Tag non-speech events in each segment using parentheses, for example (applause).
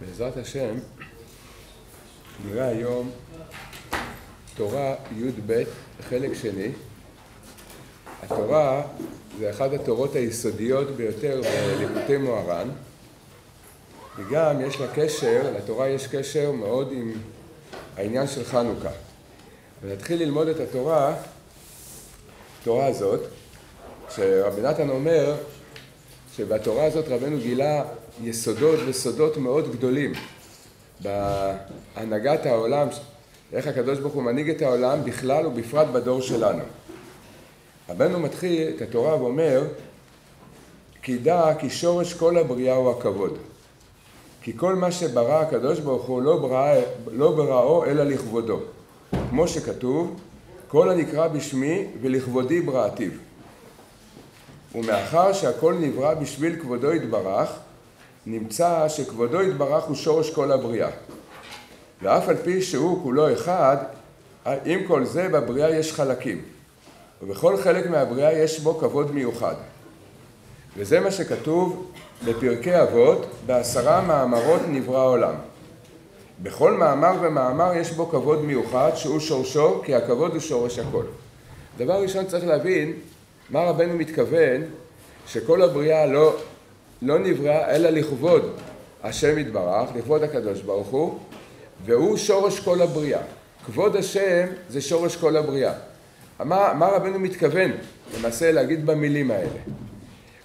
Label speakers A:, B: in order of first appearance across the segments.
A: בעזרת השם נראה היום תורה י"ב חלק שני. התורה זה אחת התורות היסודיות ביותר בלימודי מוהר"ן וגם יש לה קשר, לתורה יש קשר מאוד עם העניין של חנוכה. ונתחיל ללמוד את התורה, התורה הזאת, שרבי נתן אומר שבתורה הזאת רבנו גילה יסודות וסודות מאוד גדולים. בהנהגת העולם, איך הקדוש ברוך הוא מנהיג את העולם בכלל ובפרט בדור שלנו. רבנו מתחיל את התורה ואומר כי דע כי שורש כל הבריאה הוא הכבוד. כי כל מה שברא הקדוש ברוך הוא לא, ברא, לא בראו אלא לכבודו. כמו שכתוב כל הנקרא בשמי ולכבודי בראתיו ומאחר שהכל נברא בשביל כבודו יתברך, נמצא שכבודו יתברך הוא שורש כל הבריאה. ואף על פי שהוא כולו אחד, עם כל זה בבריאה יש חלקים. ובכל חלק מהבריאה יש בו כבוד מיוחד. וזה מה שכתוב בפרקי אבות, בעשרה מאמרות נברא העולם. בכל מאמר ומאמר יש בו כבוד מיוחד שהוא שורשו, כי הכבוד הוא שורש הכל. דבר ראשון צריך להבין מה רבנו מתכוון שכל הבריאה לא, לא נבראה אלא לכבוד השם יתברך, לכבוד הקדוש ברוך הוא, והוא שורש כל הבריאה. כבוד השם זה שורש כל הבריאה. מה, מה רבנו מתכוון למעשה להגיד במילים האלה?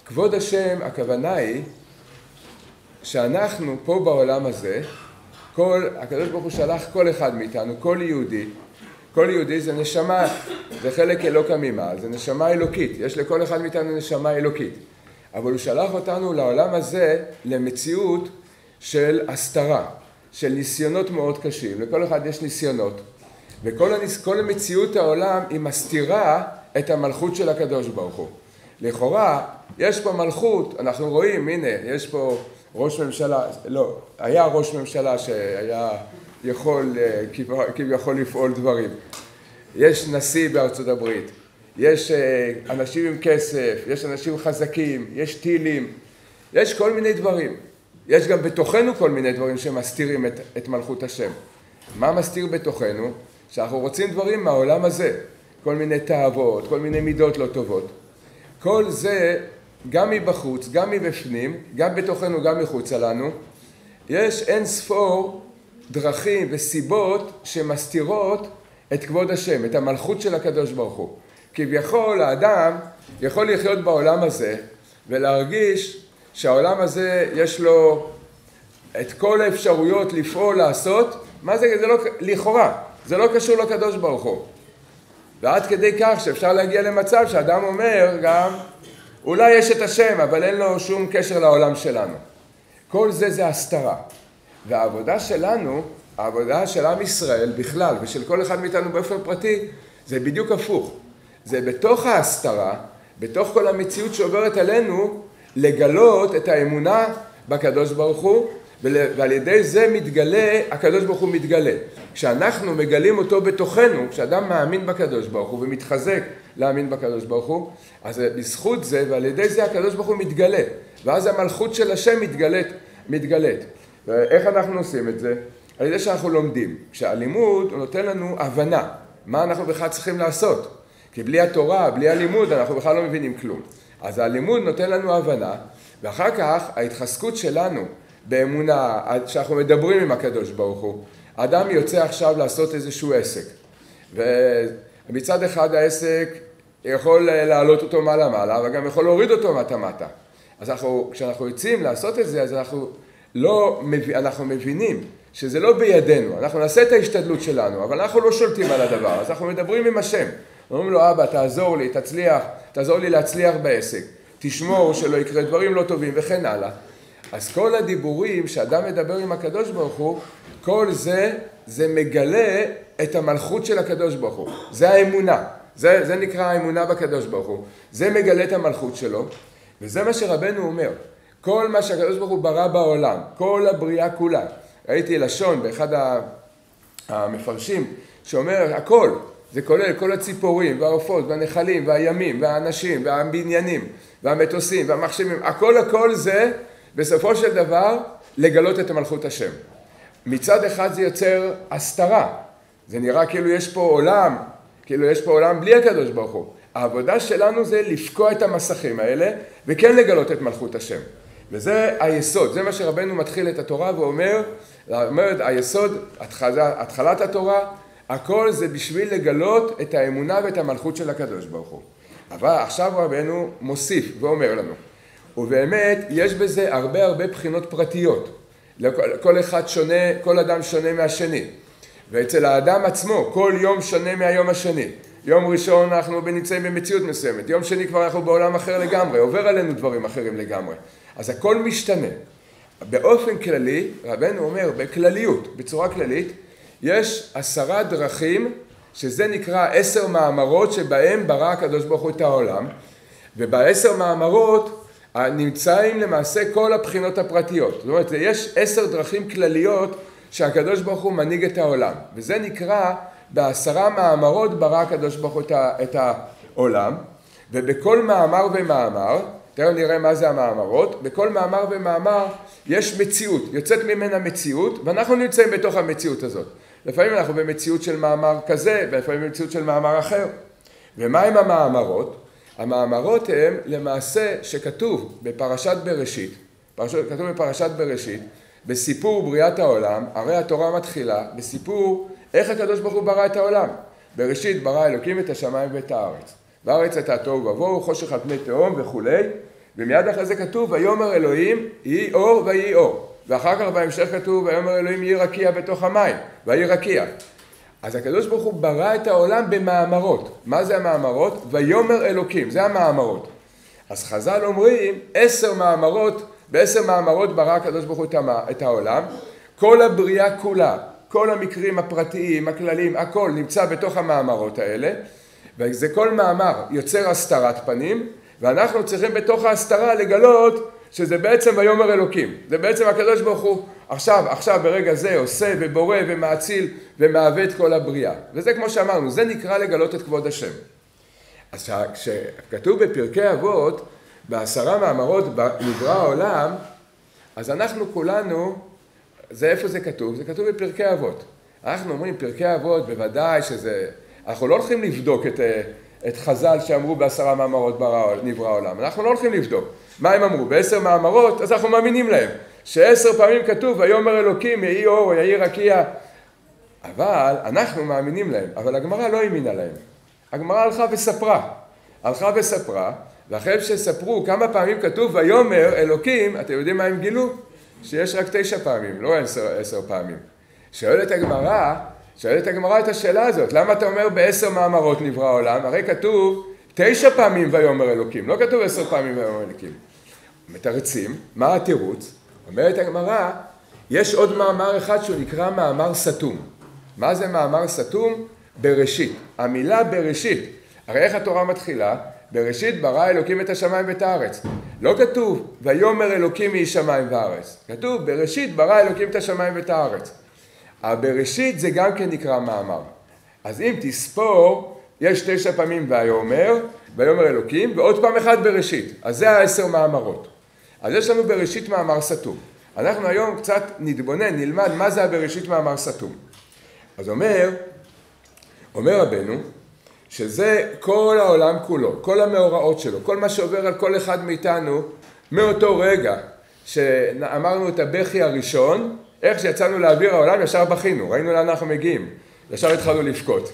A: כבוד השם, הכוונה היא שאנחנו פה בעולם הזה, כל, הקדוש ברוך הוא שלח כל אחד מאיתנו, כל יהודי, כל יהודי זה נשמה, זה חלק אלוקא ממעל, זה נשמה אלוקית, יש לכל אחד מאיתנו נשמה אלוקית. אבל הוא שלח אותנו לעולם הזה למציאות של הסתרה, של ניסיונות מאוד קשים, לכל אחד יש ניסיונות. וכל הניס... מציאות העולם היא מסתירה את המלכות של הקדוש ברוך הוא. לכאורה, יש פה מלכות, אנחנו רואים, הנה, יש פה ראש ממשלה, לא, היה ראש ממשלה שהיה יכול אה, כביכול לפעול דברים. יש נשיא בארצות הברית, יש אה, אנשים עם כסף, יש אנשים חזקים, יש טילים, יש כל מיני דברים. יש גם בתוכנו כל מיני דברים שמסתירים את, את מלכות השם. מה מסתיר בתוכנו? שאנחנו רוצים דברים מהעולם הזה. כל מיני תאוות, כל מיני מידות לא טובות. כל זה, גם מבחוץ, גם מבפנים, גם בתוכנו, גם מחוצה לנו, יש אין ספור דרכים וסיבות שמסתירות את כבוד השם, את המלכות של הקדוש ברוך הוא. כביכול האדם יכול לחיות בעולם הזה ולהרגיש שהעולם הזה יש לו את כל האפשרויות לפעול, לעשות, מה זה, זה לא, לכאורה, זה לא קשור לקדוש ברוך הוא. ועד כדי כך שאפשר להגיע למצב שאדם אומר גם, אולי יש את השם, אבל אין לו שום קשר לעולם שלנו. כל זה זה הסתרה. והעבודה שלנו, העבודה של עם ישראל בכלל ושל כל אחד מאיתנו באופן פרטי, זה בדיוק הפוך. זה בתוך ההסתרה, בתוך כל המציאות שעוברת עלינו, לגלות את האמונה בקדוש ברוך הוא, ועל ידי זה מתגלה, הקדוש ברוך הוא מתגלה. כשאנחנו מגלים אותו בתוכנו, כשאדם מאמין בקדוש ברוך הוא ומתחזק להאמין בקדוש ברוך הוא, אז בזכות זה ועל ידי זה הקדוש ברוך הוא מתגלה, ואז המלכות של השם מתגלית. מתגלית. ואיך אנחנו עושים את זה? על ידי שאנחנו לומדים. כשהלימוד הוא נותן לנו הבנה, מה אנחנו בכלל צריכים לעשות. כי בלי התורה, בלי הלימוד, אנחנו בכלל לא מבינים כלום. אז הלימוד נותן לנו הבנה, ואחר כך ההתחזקות שלנו באמונה, שאנחנו מדברים עם הקדוש ברוך הוא. אדם יוצא עכשיו לעשות איזשהו עסק, ומצד אחד העסק יכול להעלות אותו מעלה מעלה, אבל גם יכול להוריד אותו מטה מטה. אז אנחנו, כשאנחנו יוצאים לעשות את זה, אז אנחנו לא, אנחנו מבינים שזה לא בידינו, אנחנו נעשה את ההשתדלות שלנו, אבל אנחנו לא שולטים על הדבר, אז אנחנו מדברים עם השם. אומרים לו, אבא, תעזור לי, תצליח, תעזור לי להצליח בעסק, תשמור שלא יקרה דברים לא טובים וכן הלאה. אז כל הדיבורים שאדם מדבר עם הקדוש ברוך הוא, כל זה, זה מגלה את המלכות של הקדוש ברוך הוא. זה האמונה. זה, זה נקרא האמונה בקדוש ברוך הוא. זה מגלה את המלכות שלו, וזה מה שרבנו אומר. כל מה שהקדוש ברוך הוא ברא בעולם, כל הבריאה כולה. ראיתי לשון באחד המפרשים שאומר הכל, זה כולל כל הציפורים והעופות והנחלים והימים והאנשים והבניינים והמטוסים והמחשבים, הכל הכל זה בסופו של דבר לגלות את מלכות השם. מצד אחד זה יוצר הסתרה, זה נראה כאילו יש פה עולם, כאילו יש פה עולם בלי הקדוש ברוך הוא. העבודה שלנו זה לפקוע את המסכים האלה וכן לגלות את מלכות השם. וזה היסוד, זה מה שרבנו מתחיל את התורה ואומר, אומר היסוד, התחלת התורה, הכל זה בשביל לגלות את האמונה ואת המלכות של הקדוש ברוך הוא. אבל עכשיו רבנו מוסיף ואומר לנו, ובאמת יש בזה הרבה הרבה בחינות פרטיות. כל אחד שונה, כל אדם שונה מהשני. ואצל האדם עצמו, כל יום שונה מהיום השני. יום ראשון אנחנו נמצאים במציאות מסוימת, יום שני כבר אנחנו בעולם אחר לגמרי, עובר עלינו דברים אחרים לגמרי. אז הכל משתנה. באופן כללי, רבנו אומר, בכלליות, בצורה כללית, יש עשרה דרכים, שזה נקרא עשר מאמרות שבהם ברא הקדוש ברוך הוא את העולם, ובעשר מאמרות נמצאים למעשה כל הבחינות הפרטיות. זאת אומרת, יש עשר דרכים כלליות שהקדוש ברוך הוא מנהיג את העולם, וזה נקרא בעשרה מאמרות ברא הקדוש ברוך הוא את העולם, ובכל מאמר ומאמר, תכף נראה מה זה המאמרות, בכל מאמר ומאמר יש מציאות, יוצאת ממנה מציאות, ואנחנו נמצאים בתוך המציאות הזאת. לפעמים אנחנו במציאות של מאמר כזה, ולפעמים במציאות של מאמר אחר. ומה עם המאמרות? המאמרות הם למעשה שכתוב בפרשת בראשית, פרשת, כתוב בפרשת בראשית, בסיפור בריאת העולם, הרי התורה מתחילה בסיפור איך הקדוש ברוך הוא ברא את העולם. בראשית ברא אלוקים את השמיים ואת הארץ. והארץ הייתה תוהו ובוהו, חושך על פני תהום וכולי, ומיד אחרי זה כתוב ויאמר אלוהים יהי אור ויהי אור. ואחר כך בהמשך כתוב ויאמר אלוהים יהי רקיע בתוך המים, ויהי רקיע. אז הקדוש ברוך הוא ברא את העולם במאמרות. מה זה המאמרות? ויאמר אלוקים, זה המאמרות. אז חז"ל אומרים עשר מאמרות, בעשר מאמרות ברא הקדוש ברוך הוא את העולם. כל הבריאה כולה, כל המקרים הפרטיים, הכלליים, הכל נמצא בתוך המאמרות האלה. וזה כל מאמר יוצר הסתרת פנים, ואנחנו צריכים בתוך ההסתרה לגלות שזה בעצם ויאמר אלוקים. זה בעצם הקדוש ברוך הוא עכשיו, עכשיו ברגע זה עושה ובורא ומאציל ומהווה את כל הבריאה. וזה כמו שאמרנו, זה נקרא לגלות את כבוד השם. אז כשכתוב בפרקי אבות, בעשרה מאמרות נברא העולם, אז אנחנו כולנו, זה איפה זה כתוב? זה כתוב בפרקי אבות. אנחנו אומרים פרקי אבות, בוודאי שזה, אנחנו לא הולכים לבדוק את, את חז"ל שאמרו בעשרה מאמרות נברא העולם, אנחנו לא הולכים לבדוק. מה הם אמרו? בעשר מאמרות, אז אנחנו מאמינים להם. שעשר פעמים כתוב ויאמר אלוקים יהי אור יהי רקיע אבל אנחנו מאמינים להם, אבל הגמרא לא האמינה להם. הגמרא הלכה וספרה. הלכה וספרה, ואחרי שספרו כמה פעמים כתוב ויאמר אלוקים, אתם יודעים מה הם גילו? שיש רק תשע פעמים, לא עשר, עשר פעמים. שואלת הגמרא, שואלת הגמרא את השאלה הזאת, למה אתה אומר בעשר מאמרות נברא העולם? הרי כתוב תשע פעמים ויאמר אלוקים, לא כתוב עשר פעמים ויאמר אלוקים. מתרצים, מה התירוץ? אומרת הגמרא, יש עוד מאמר אחד שהוא נקרא מאמר סתום. מה זה מאמר סתום? בראשית. המילה בראשית, הרי איך התורה מתחילה? בראשית ברא אלוקים את השמיים ואת הארץ. לא כתוב ויאמר אלוקים יהי שמיים וארץ. כתוב בראשית ברא אלוקים את השמיים ואת הארץ. הבראשית זה גם כן נקרא מאמר. אז אם תספור, יש תשע פעמים ויאמר, ויאמר אלוקים, ועוד פעם אחת בראשית. אז זה העשר מאמרות. אז יש לנו בראשית מאמר סתום. אנחנו היום קצת נתבונן, נלמד מה זה הבראשית מאמר סתום. אז אומר, אומר רבנו, שזה כל העולם כולו, כל המאורעות שלו, כל מה שעובר על כל אחד מאיתנו מאותו רגע שאמרנו את הבכי הראשון, איך שיצאנו לאוויר העולם ישר בכינו, ראינו לאן אנחנו מגיעים, ישר התחלנו לבכות.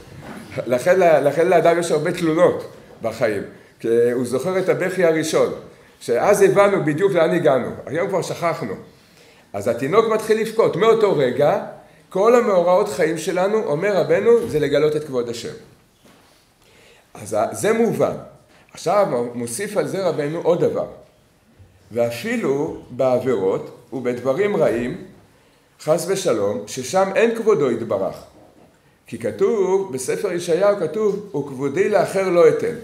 A: לכן, לכן לאדם יש הרבה תלונות בחיים, כי הוא זוכר את הבכי הראשון. שאז הבנו בדיוק לאן הגענו, היום כבר שכחנו. אז התינוק מתחיל לבכות, מאותו רגע כל המאורעות חיים שלנו, אומר רבנו, זה לגלות את כבוד השם. אז זה מובן. עכשיו מוסיף על זה רבנו עוד דבר. ואפילו בעבירות ובדברים רעים, חס ושלום, ששם אין כבודו יתברך. כי כתוב, בספר ישעיהו כתוב, וכבודי לאחר לא אתן.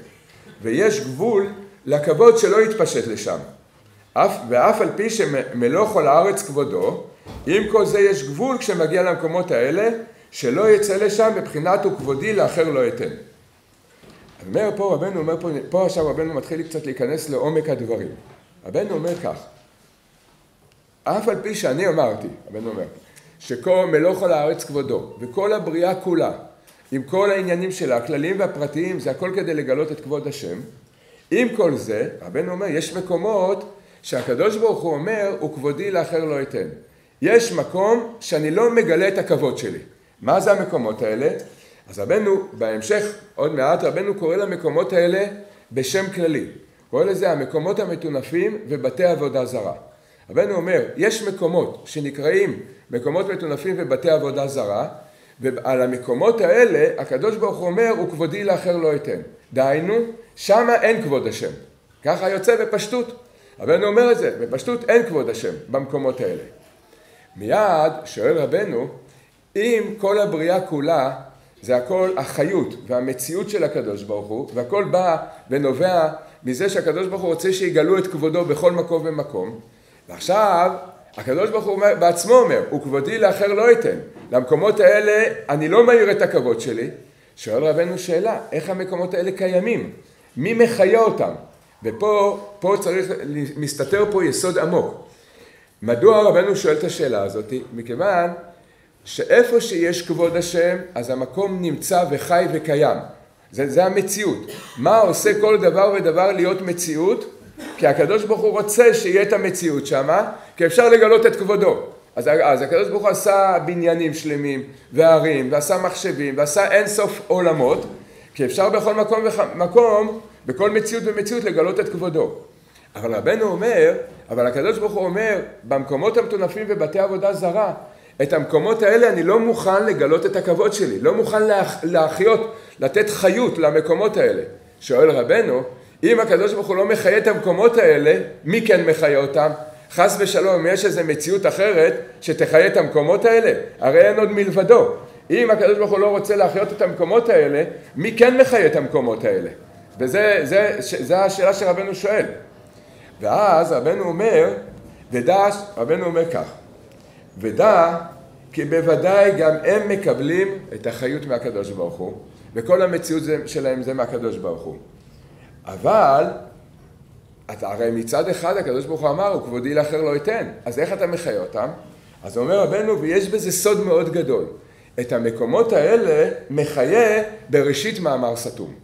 A: ויש גבול לכבוד שלא יתפשט לשם. אף, ואף על פי שמלוא כל הארץ כבודו, עם כל זה יש גבול כשמגיע למקומות האלה, שלא יצא לשם מבחינת וכבודי לאחר לא אתן. אומר פה רבנו, אומר פה, פה עכשיו רבנו מתחיל קצת להיכנס לעומק הדברים. רבנו אומר כך, אף על פי שאני אמרתי, הבן אומר, שכל מלוך על הארץ כבודו, וכל הבריאה כולה, עם כל העניינים שלה, הכלליים והפרטיים, זה הכל כדי לגלות את כבוד השם. עם כל זה, הבן אומר, יש מקומות שהקדוש ברוך הוא אומר, וכבודי לאחר לא אתן. יש מקום שאני לא מגלה את הכבוד שלי. מה זה המקומות האלה? אז רבנו, בהמשך, עוד מעט, רבנו קורא למקומות האלה בשם כללי. קורא לזה המקומות המטונפים ובתי עבודה זרה. רבנו אומר, יש מקומות שנקראים מקומות מטונפים ובתי עבודה זרה, ועל המקומות האלה הקדוש ברוך הוא אומר, וכבודי לאחר לא אתן. דהיינו, שמה אין כבוד השם. ככה יוצא בפשטות. רבנו אומר את זה, בפשטות אין כבוד השם במקומות האלה. מיד שואל רבנו, אם כל הבריאה כולה זה הכל החיות והמציאות של הקדוש ברוך הוא, והכל בא ונובע מזה שהקדוש ברוך הוא רוצה שיגלו את כבודו בכל מקום ומקום, ועכשיו הקדוש ברוך הוא בעצמו אומר, וכבודי לאחר לא אתן. למקומות האלה אני לא מאיר את הכבוד שלי. שואל רבנו שאלה, איך המקומות האלה קיימים? מי מחיה אותם? ופה פה צריך, מסתתר פה יסוד עמוק. מדוע רבנו שואל את השאלה הזאת? מכיוון שאיפה שיש כבוד השם, אז המקום נמצא וחי וקיים. זה, זה המציאות. מה עושה כל דבר ודבר להיות מציאות? כי הקדוש ברוך הוא רוצה שיהיה את המציאות שמה, כי אפשר לגלות את כבודו. אז, אז הקדוש ברוך הוא עשה בניינים שלמים, וערים, ועשה מחשבים, ועשה אין סוף עולמות, כי אפשר בכל מקום ומקום, בכל מציאות ומציאות לגלות את כבודו. אבל רבנו אומר, אבל הקדוש ברוך הוא אומר, במקומות המטונפים ובתי עבודה זרה, את המקומות האלה אני לא מוכן לגלות את הכבוד שלי, לא מוכן להחיות, לתת חיות למקומות האלה. שואל רבנו, אם הקדוש ברוך הוא לא מחיה את המקומות האלה, מי כן מחיה אותם? חס ושלום, יש איזו מציאות אחרת שתחיה את המקומות האלה? הרי אין עוד מלבדו. אם הקדוש ברוך הוא לא רוצה להחיות את המקומות האלה, מי כן מחיה את המקומות האלה? וזה זה, זה השאלה שרבנו שואל. ואז רבנו אומר, ודע, רבנו אומר כך, ודע כי בוודאי גם הם מקבלים את החיות מהקדוש ברוך הוא, וכל המציאות שלהם זה מהקדוש ברוך הוא. אבל, הרי מצד אחד הקדוש ברוך הוא אמר, וכבודי לאחר לא אתן, אז איך אתה מחיה אותם? אז אומר רבנו, ויש בזה סוד מאוד גדול. את המקומות האלה מחיה בראשית מאמר סתום.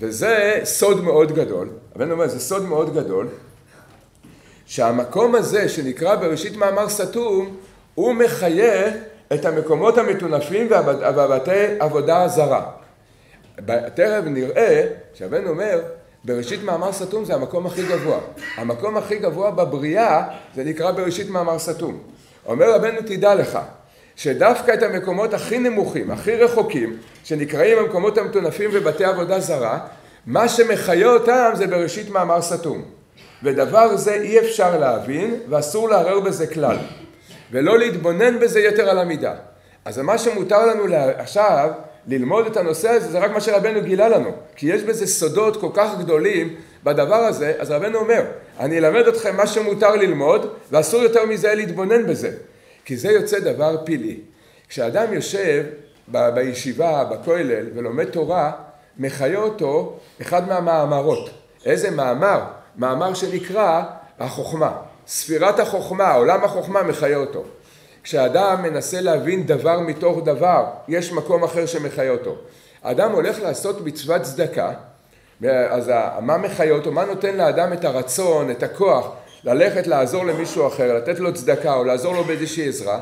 A: וזה סוד מאוד גדול, רבנו אומר, זה סוד מאוד גדול, שהמקום הזה שנקרא בראשית מאמר סתום, הוא מחיה את המקומות המטונפים והבתי עבודה זרה. תכף נראה שהבן אומר, בראשית מאמר סתום זה המקום הכי גבוה. המקום הכי גבוה בבריאה זה נקרא בראשית מאמר סתום. אומר רבנו תדע לך שדווקא את המקומות הכי נמוכים, הכי רחוקים, שנקראים המקומות המטונפים ובתי עבודה זרה, מה שמחיה אותם זה בראשית מאמר סתום. ודבר זה אי אפשר להבין ואסור לערער בזה כלל. ולא להתבונן בזה יתר על המידה. אז מה שמותר לנו עכשיו ללמוד את הנושא הזה זה רק מה שרבנו גילה לנו, כי יש בזה סודות כל כך גדולים בדבר הזה, אז רבנו אומר, אני אלמד אתכם מה שמותר ללמוד ואסור יותר מזה להתבונן בזה, כי זה יוצא דבר פילי. כשאדם יושב ב- בישיבה, בכולל, ולומד תורה, מחיה אותו אחד מהמאמרות. איזה מאמר? מאמר שנקרא החוכמה. ספירת החוכמה, עולם החוכמה מחיה אותו. כשאדם מנסה להבין דבר מתוך דבר, יש מקום אחר שמחיה אותו. האדם הולך לעשות מצוות צדקה, אז מה מחיה אותו? מה נותן לאדם את הרצון, את הכוח, ללכת לעזור למישהו אחר, לתת לו צדקה או לעזור לו באיזושהי עזרה?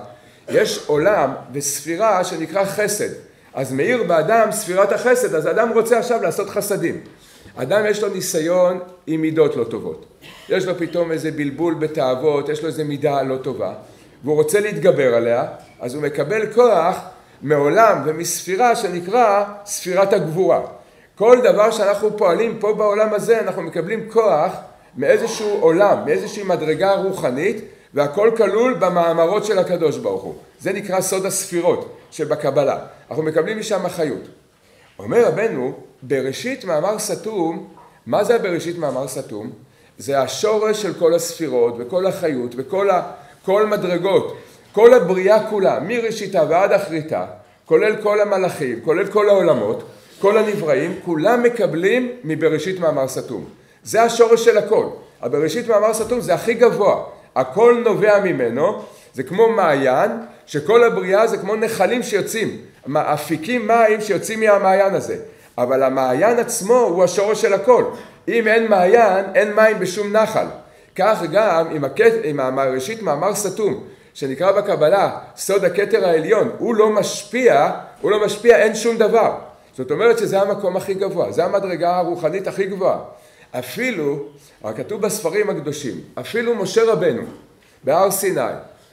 A: יש עולם וספירה שנקרא חסד. אז מאיר באדם ספירת החסד, אז אדם רוצה עכשיו לעשות חסדים. אדם יש לו ניסיון עם מידות לא טובות. יש לו פתאום איזה בלבול בתאוות, יש לו איזה מידה לא טובה, והוא רוצה להתגבר עליה, אז הוא מקבל כוח מעולם ומספירה שנקרא ספירת הגבורה. כל דבר שאנחנו פועלים פה בעולם הזה, אנחנו מקבלים כוח מאיזשהו עולם, מאיזושהי מדרגה רוחנית, והכל כלול במאמרות של הקדוש ברוך הוא. זה נקרא סוד הספירות שבקבלה. אנחנו מקבלים משם חיות. אומר רבנו, בראשית מאמר סתום, מה זה הבראשית מאמר סתום? זה השורש של כל הספירות וכל החיות וכל כל מדרגות, כל הבריאה כולה, מראשיתה ועד אחריתה, כולל כל המלאכים, כולל כל העולמות, כל הנבראים, כולם מקבלים מבראשית מאמר סתום. זה השורש של הכל. הבראשית מאמר סתום זה הכי גבוה. הכל נובע ממנו, זה כמו מעיין, שכל הבריאה זה כמו נחלים שיוצאים, אפיקים מים שיוצאים מהמעיין הזה, אבל המעיין עצמו הוא השורש של הכל. אם אין מעיין, אין מים בשום נחל. כך גם עם, הקט... עם ראשית מאמר סתום, שנקרא בקבלה סוד הכתר העליון, הוא לא משפיע, הוא לא משפיע, אין שום דבר. זאת אומרת שזה המקום הכי גבוה, זה המדרגה הרוחנית הכי גבוהה. אפילו, כתוב בספרים הקדושים, אפילו משה רבנו בהר סיני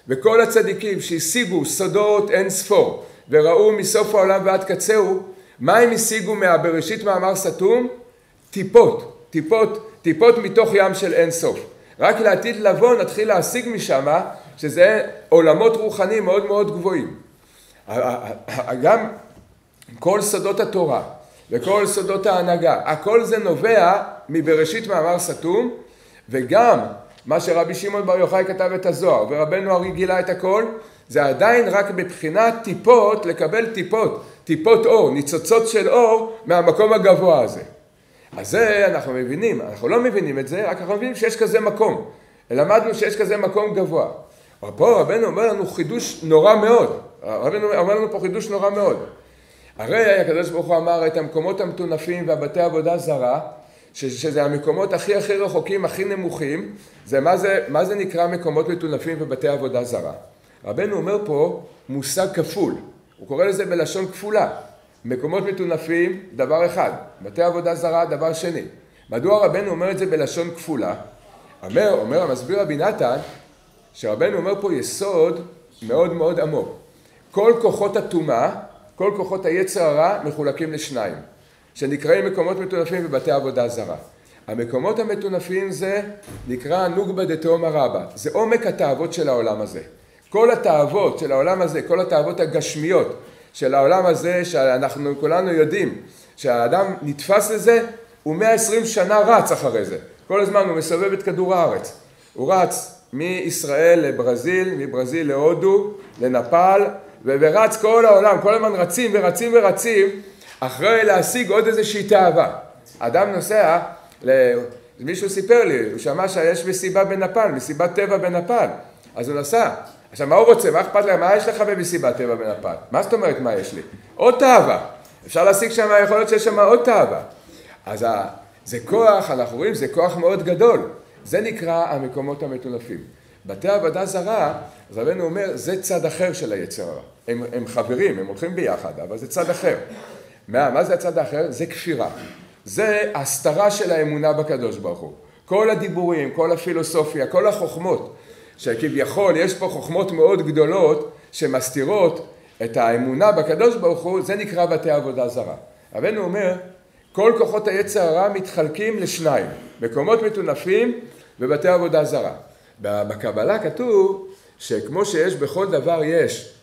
A: וכל הצדיקים שהשיגו סודות אין ספור וראו מסוף העולם ועד קצהו, מה הם השיגו מהבראשית מאמר סתום? טיפות, טיפות, טיפות מתוך ים של אין סוף. רק לעתיד לבוא נתחיל להשיג משם שזה עולמות רוחניים מאוד מאוד גבוהים. גם כל סודות התורה וכל סודות ההנהגה, הכל זה נובע מבראשית מאמר סתום וגם מה שרבי שמעון בר יוחאי כתב את הזוהר ורבנו ארי גילה את הכל זה עדיין רק מבחינת טיפות, לקבל טיפות, טיפות אור, ניצוצות של אור מהמקום הגבוה הזה. אז זה אנחנו מבינים, אנחנו לא מבינים את זה, רק אנחנו מבינים שיש כזה מקום. למדנו שיש כזה מקום גבוה. אבל פה רבנו אומר לנו חידוש נורא מאוד. רבנו אומר לנו פה חידוש נורא מאוד. הרי הקדוש ברוך הוא אמר את המקומות המטונפים והבתי עבודה זרה, שזה המקומות הכי הכי רחוקים, הכי נמוכים, זה מה זה, מה זה נקרא מקומות מטונפים ובתי עבודה זרה. רבנו אומר פה מושג כפול, הוא קורא לזה בלשון כפולה. מקומות מטונפים, דבר אחד, בתי עבודה זרה, דבר שני. מדוע רבנו אומר את זה בלשון כפולה? אומר, אומר המסביר רבי נתן, שרבנו אומר פה יסוד מאוד מאוד עמוק. כל כוחות הטומאה, כל כוחות היצר הרע מחולקים לשניים, שנקראים מקומות מטונפים בבתי עבודה זרה. המקומות המטונפים זה נקרא נוגבה דתהומא רבה, זה עומק התאוות של העולם הזה. כל התאוות של העולם הזה, כל התאוות הגשמיות של העולם הזה, שאנחנו כולנו יודעים שהאדם נתפס לזה, הוא 120 שנה רץ אחרי זה. כל הזמן הוא מסובב את כדור הארץ. הוא רץ מישראל לברזיל, מברזיל להודו, לנפאל, ורץ כל העולם, כל הזמן רצים ורצים ורצים, אחרי להשיג עוד איזושהי תאווה. אדם נוסע, מישהו סיפר לי, הוא שמע שיש מסיבה בנפאל, מסיבת טבע בנפאל, אז הוא נסע. עכשיו, מה הוא רוצה? מה אכפת לך? מה יש לך במסיבת טבע בנפאל? מה זאת אומרת מה יש לי? עוד תאווה. אפשר להשיג שם, יכול להיות שיש שם עוד תאווה. אז זה כוח, אנחנו רואים, זה כוח מאוד גדול. זה נקרא המקומות המטונפים. בתי עבודה זרה, אז רבנו אומר, זה צד אחר של היצר הרע. הם, הם חברים, הם הולכים ביחד, אבל זה צד אחר. מה, מה זה הצד האחר? זה כפירה. זה הסתרה של האמונה בקדוש ברוך הוא. כל הדיבורים, כל הפילוסופיה, כל החוכמות, שכביכול יש פה חוכמות מאוד גדולות שמסתירות את האמונה בקדוש ברוך הוא, זה נקרא בתי עבודה זרה. רבנו אומר, כל כוחות היצר הרע מתחלקים לשניים, מקומות מטונפים ובתי עבודה זרה. בקבלה כתוב שכמו שיש בכל דבר יש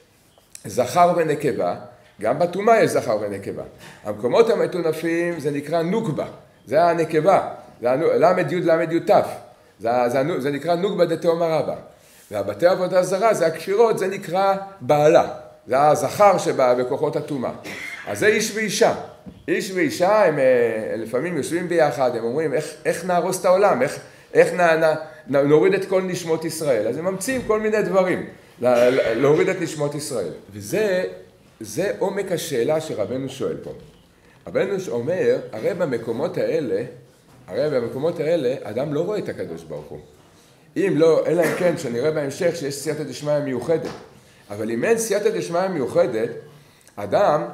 A: זכר ונקבה, גם בטומאה יש זכר ונקבה. המקומות המטונפים זה נקרא נוקבה, זה הנקבה, ל"י ל"י ת', זה, זה, זה נקרא נוקבה דתאומא רבא. והבתי עבודה זרה זה הכפירות, זה נקרא בעלה, זה הזכר שבא בכוחות הטומאה. אז זה איש ואישה. איש ואישה הם אה, לפעמים יושבים ביחד, הם אומרים איך, איך נהרוס את העולם, איך, איך נ, נ, נ, נוריד את כל נשמות ישראל. אז הם ממציאים כל מיני דברים, להוריד את נשמות ישראל. וזה זה עומק השאלה שרבנו שואל פה. רבנו אומר, הרי במקומות האלה, הרי במקומות האלה, אדם לא רואה את הקדוש ברוך הוא. אם לא, אלא אם כן, שנראה בהמשך שיש סייעתא דשמיא מיוחדת. אבל אם אין סייעתא דשמיא מיוחדת, אדם,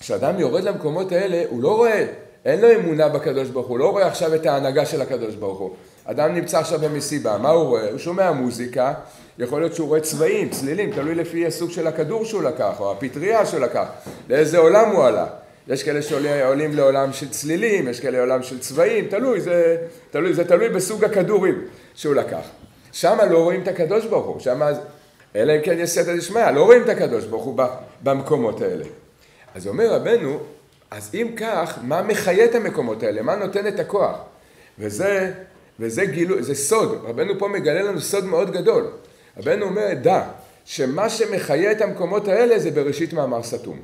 A: כשאדם יורד למקומות האלה, הוא לא רואה, אין לו אמונה בקדוש ברוך הוא, לא רואה עכשיו את ההנהגה של הקדוש ברוך הוא. אדם נמצא עכשיו במסיבה, מה הוא רואה? הוא שומע מוזיקה, יכול להיות שהוא רואה צבעים, צלילים, תלוי לפי הסוג של הכדור שהוא לקח, או הפטריה שהוא לקח, לאיזה עולם הוא עלה. יש כאלה שעולים לעולם של צלילים, יש כאלה לעולם של צבעים, תלוי, זה תלוי, זה תלוי בסוג הכדורים שהוא לקח. שם לא רואים את הקדוש ברוך הוא, שם, אלא אם כן יש סייעתא דשמיא, לא רואים את הקדוש ברוך הוא במקומות האלה. אז אומר רבנו, אז אם כך, מה מחיה את המקומות האלה? מה נותן את הכוח? וזה, וזה גילו, זה סוד, רבנו פה מגלה לנו סוד מאוד גדול. רבנו אומר, דע, שמה שמחיה את המקומות האלה זה בראשית מאמר סתום.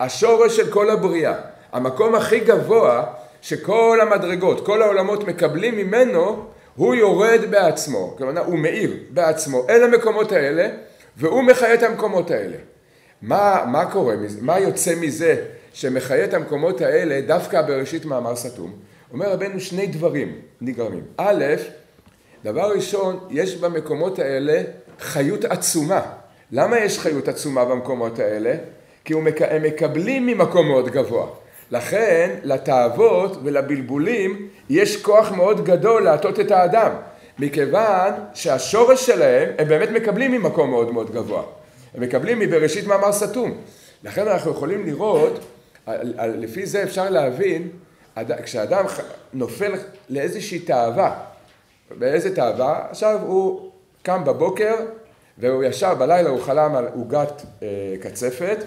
A: השורש של כל הבריאה, המקום הכי גבוה שכל המדרגות, כל העולמות מקבלים ממנו, הוא יורד בעצמו, כלומר הוא מאיר בעצמו אל המקומות האלה, והוא מחיה את המקומות האלה. מה, מה קורה, מה יוצא מזה שמחיה את המקומות האלה דווקא בראשית מאמר סתום? אומר רבנו שני דברים נגרמים. א', דבר ראשון, יש במקומות האלה חיות עצומה. למה יש חיות עצומה במקומות האלה? כי הם מקבלים ממקום מאוד גבוה. לכן לתאוות ולבלבולים יש כוח מאוד גדול להטות את האדם, מכיוון שהשורש שלהם הם באמת מקבלים ממקום מאוד מאוד גבוה. הם מקבלים מבראשית מאמר סתום. לכן אנחנו יכולים לראות, לפי זה אפשר להבין, כשאדם נופל לאיזושהי תאווה, באיזה תאווה, עכשיו הוא קם בבוקר והוא ישר בלילה, הוא חלם על עוגת אה, קצפת,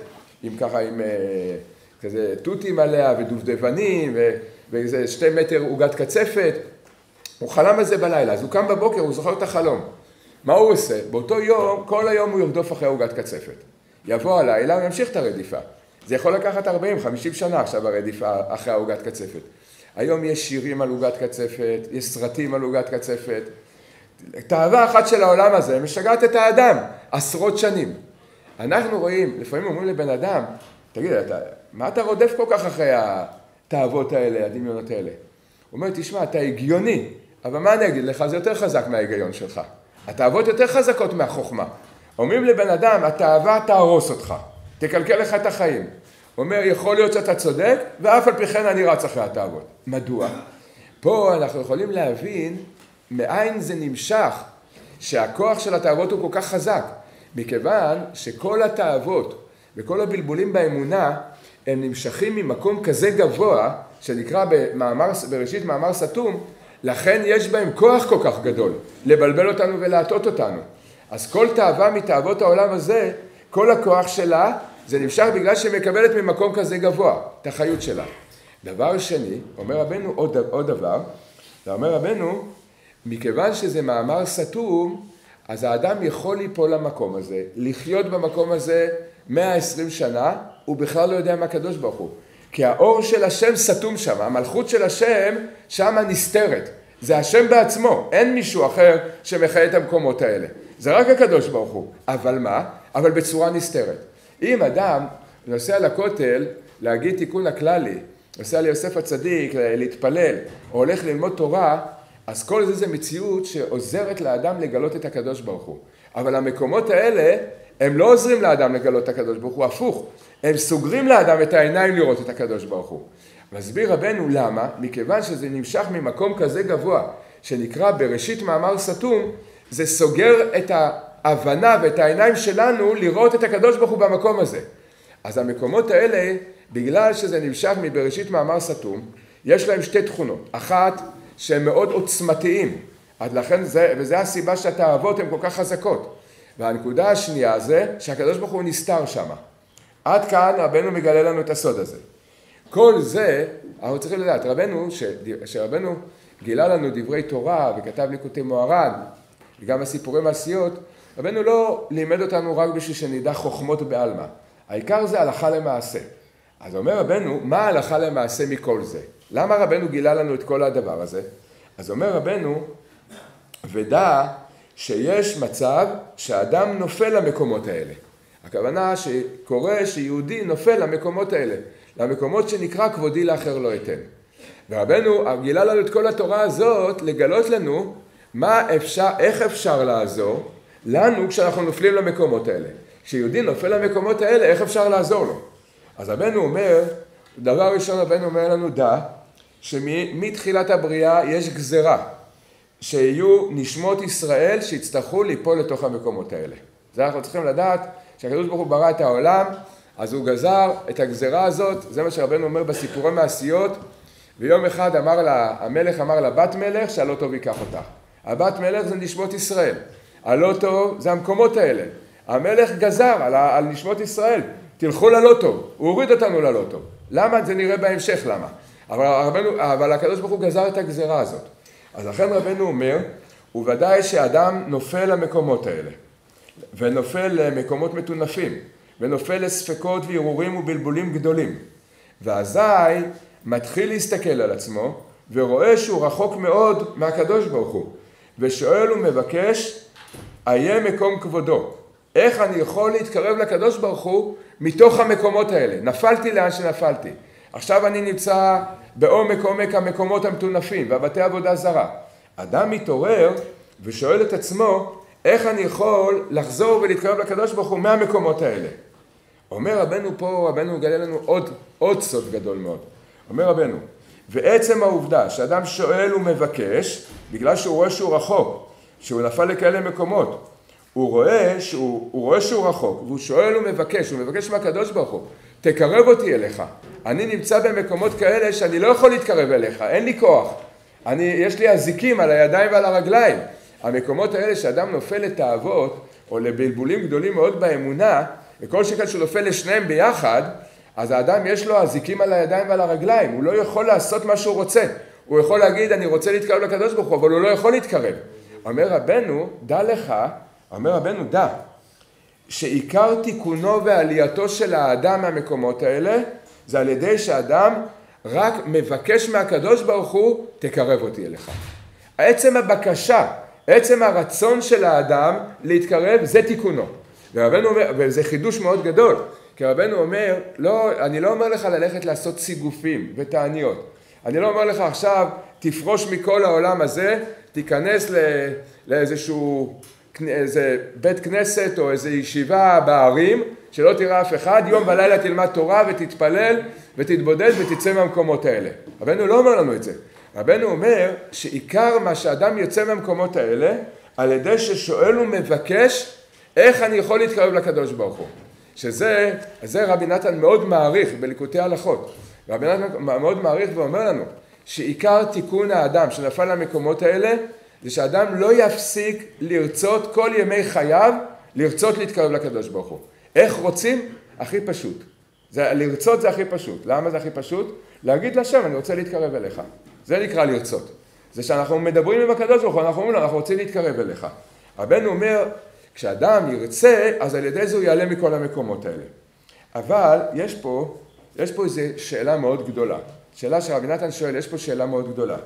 A: עם ככה, עם אה, כזה תותים עליה ודובדבנים ואיזה שתי מטר עוגת קצפת. הוא חלם על זה בלילה, אז הוא קם בבוקר, הוא זוכר את החלום. מה הוא עושה? באותו יום, כל היום הוא ירדוף אחרי עוגת קצפת. יבוא הלילה, הוא ימשיך את הרדיפה. זה יכול לקחת 40-50 שנה עכשיו הרדיפה אחרי העוגת קצפת. היום יש שירים על עוגת קצפת, יש סרטים על עוגת קצפת. תאווה אחת של העולם הזה משגעת את האדם עשרות שנים. אנחנו רואים, לפעמים אומרים לבן אדם, תגיד, אתה, מה אתה רודף כל כך אחרי התאוות האלה, הדמיונות האלה? הוא אומר, תשמע, אתה הגיוני, אבל מה אני אגיד לך, זה יותר חזק מההיגיון שלך. התאוות יותר חזקות מהחוכמה. אומרים לבן אדם, התאווה תהרוס אותך, תקלקל לך את החיים. הוא אומר, יכול להיות שאתה צודק, ואף על פי כן אני רץ אחרי התאוות. מדוע? פה אנחנו יכולים להבין מאין זה נמשך, שהכוח של התאוות הוא כל כך חזק. מכיוון שכל התאוות וכל הבלבולים באמונה הם נמשכים ממקום כזה גבוה, שנקרא במאמר, בראשית מאמר סתום, לכן יש בהם כוח כל כך גדול, לבלבל אותנו ולהטעות אותנו. אז כל תאווה מתאוות העולם הזה, כל הכוח שלה, זה נמשך בגלל שהיא מקבלת ממקום כזה גבוה, את החיות שלה. דבר שני, אומר רבנו עוד, עוד דבר, ואומר רבנו, מכיוון שזה מאמר סתום, אז האדם יכול ליפול למקום הזה, לחיות במקום הזה 120 שנה, הוא בכלל לא יודע מה הקדוש ברוך הוא. כי האור של השם סתום שם, המלכות של השם שמה נסתרת. זה השם בעצמו, אין מישהו אחר שמחיה את המקומות האלה. זה רק הקדוש ברוך הוא. אבל מה? אבל בצורה נסתרת. אם אדם נוסע לכותל להגיד תיקון הכללי, נוסע ליוסף הצדיק להתפלל, או הולך ללמוד תורה, אז כל זה זה מציאות שעוזרת לאדם לגלות את הקדוש ברוך הוא. אבל המקומות האלה, הם לא עוזרים לאדם לגלות את הקדוש ברוך הוא, הפוך. הם סוגרים לאדם את העיניים לראות את הקדוש ברוך הוא. מסביר רבנו למה, מכיוון שזה נמשך ממקום כזה גבוה, שנקרא בראשית מאמר סתום, זה סוגר את ההבנה ואת העיניים שלנו לראות את הקדוש ברוך הוא במקום הזה. אז המקומות האלה, בגלל שזה נמשך מבראשית מאמר סתום, יש להם שתי תכונות. אחת, שהם מאוד עוצמתיים. אז לכן זה, וזה הסיבה שהתאוות הן כל כך חזקות. והנקודה השנייה זה שהקדוש ברוך הוא נסתר שם. עד כאן רבנו מגלה לנו את הסוד הזה. כל זה, אנחנו צריכים לדעת, רבנו, ש, שרבנו גילה לנו דברי תורה וכתב ליקוטי מוהר"ן, וגם הסיפורי מעשיות, רבנו לא לימד אותנו רק בשביל שנדע חוכמות בעלמא. העיקר זה הלכה למעשה. אז אומר רבנו, מה ההלכה למעשה מכל זה? למה רבנו גילה לנו את כל הדבר הזה? אז אומר רבנו, ודע שיש מצב שאדם נופל למקומות האלה. הכוונה שקורה שיהודי נופל למקומות האלה, למקומות שנקרא כבודי לאחר לא אתן. ורבנו גילה לנו את כל התורה הזאת לגלות לנו מה אפשר, איך אפשר לעזור לנו כשאנחנו נופלים למקומות האלה. כשיהודי נופל למקומות האלה, איך אפשר לעזור לו? אז רבנו אומר, דבר ראשון רבנו אומר לנו, דע שמתחילת הבריאה יש גזרה, שיהיו נשמות ישראל שיצטרכו ליפול לתוך המקומות האלה. זה אנחנו צריכים לדעת, שהקדוש ברוך הוא ברא את העולם, אז הוא גזר את הגזרה הזאת, זה מה שרבנו אומר בסיפורי מעשיות, ויום אחד אמר לה, המלך אמר לבת מלך שהלא טוב ייקח אותה. הבת מלך זה נשמות ישראל, הלא טוב זה המקומות האלה. המלך גזר על, על נשמות ישראל, תלכו ללא טוב, הוא הוריד אותנו ללא טוב. למה? זה נראה בהמשך למה. אבל, רבנו, אבל הקדוש ברוך הוא גזר את הגזרה הזאת. אז לכן רבנו אומר, וודאי שאדם נופל למקומות האלה, ונופל למקומות מטונפים, ונופל לספקות וערעורים ובלבולים גדולים. ואזי מתחיל להסתכל על עצמו, ורואה שהוא רחוק מאוד מהקדוש ברוך הוא, ושואל ומבקש, איה מקום כבודו. איך אני יכול להתקרב לקדוש ברוך הוא מתוך המקומות האלה? נפלתי לאן שנפלתי. עכשיו אני נמצא בעומק עומק המקומות המטונפים והבתי עבודה זרה. אדם מתעורר ושואל את עצמו, איך אני יכול לחזור ולהתקרב לקדוש ברוך הוא מהמקומות האלה? אומר רבנו פה, רבנו מגלה לנו עוד, עוד סוד גדול מאוד. אומר רבנו, ועצם העובדה שאדם שואל ומבקש, בגלל שהוא רואה שהוא רחוק, שהוא נפל לכאלה מקומות, הוא רואה שהוא, הוא רואה שהוא רחוק, והוא שואל ומבקש, הוא מבקש מהקדוש ברוך הוא, תקרב אותי אליך. אני נמצא במקומות כאלה שאני לא יכול להתקרב אליך, אין לי כוח. אני, יש לי אזיקים על הידיים ועל הרגליים. המקומות האלה שאדם נופל לתאוות, או לבלבולים גדולים מאוד באמונה, וכל שכן שהוא נופל לשניהם ביחד, אז האדם יש לו אזיקים על הידיים ועל הרגליים, הוא לא יכול לעשות מה שהוא רוצה. הוא יכול להגיד, אני רוצה להתקרב לקדוש ברוך הוא, אבל הוא לא יכול להתקרב. אומר רבנו, דע לך, אומר רבנו, דע, שעיקר תיקונו ועלייתו של האדם מהמקומות האלה, זה על ידי שאדם רק מבקש מהקדוש ברוך הוא, תקרב אותי אליך. עצם הבקשה, עצם הרצון של האדם להתקרב, זה תיקונו. ורבנו אומר, וזה חידוש מאוד גדול, כי רבנו אומר, לא, אני לא אומר לך ללכת לעשות סיגופים ותעניות. אני לא אומר לך עכשיו, תפרוש מכל העולם הזה, תיכנס לאיזשהו איזה בית כנסת או איזו ישיבה בערים, שלא תראה אף אחד, יום ולילה תלמד תורה ותתפלל ותתבודד ותצא מהמקומות האלה. רבנו לא אומר לנו את זה. רבנו אומר שעיקר מה שאדם יוצא מהמקומות האלה, על ידי ששואל ומבקש איך אני יכול להתקרב לקדוש ברוך הוא. שזה, זה רבי נתן מאוד מעריך בליקוטי הלכות. רבי נתן מאוד מעריך ואומר לנו שעיקר תיקון האדם שנפל למקומות האלה זה שאדם לא יפסיק לרצות כל ימי חייו לרצות להתקרב לקדוש ברוך הוא. איך רוצים? הכי פשוט. זה, לרצות זה הכי פשוט. למה זה הכי פשוט? להגיד לשם, אני רוצה להתקרב אליך. זה נקרא לרצות. זה שאנחנו מדברים עם הקדוש ברוך הוא, אנחנו אומרים לו, אנחנו רוצים להתקרב אליך. רבנו אומר, כשאדם ירצה, אז על ידי זה הוא יעלה מכל המקומות האלה. אבל יש פה, יש פה איזו שאלה מאוד גדולה. שאלה שרבי נתן שואל, יש פה שאלה מאוד גדולה.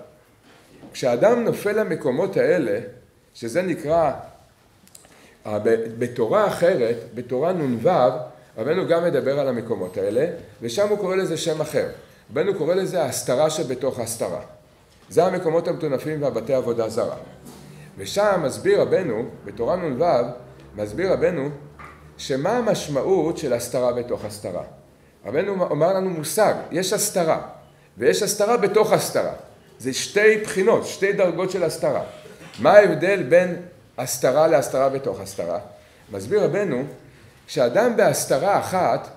A: כשאדם נופל למקומות האלה, שזה נקרא, אה, בתורה אחרת, בתורה נ"ו, רבנו גם מדבר על המקומות האלה, ושם הוא קורא לזה שם אחר. רבנו קורא לזה ההסתרה שבתוך ההסתרה. זה המקומות המטונפים והבתי עבודה זרה. ושם מסביר רבנו, בתורה נ"ו, מסביר רבנו, שמה המשמעות של הסתרה בתוך הסתרה. רבנו אומר לנו מושג, יש הסתרה, ויש הסתרה בתוך הסתרה. זה שתי בחינות, שתי דרגות של הסתרה. מה ההבדל בין הסתרה להסתרה בתוך הסתרה? מסביר רבנו, כשאדם בהסתרה אחת,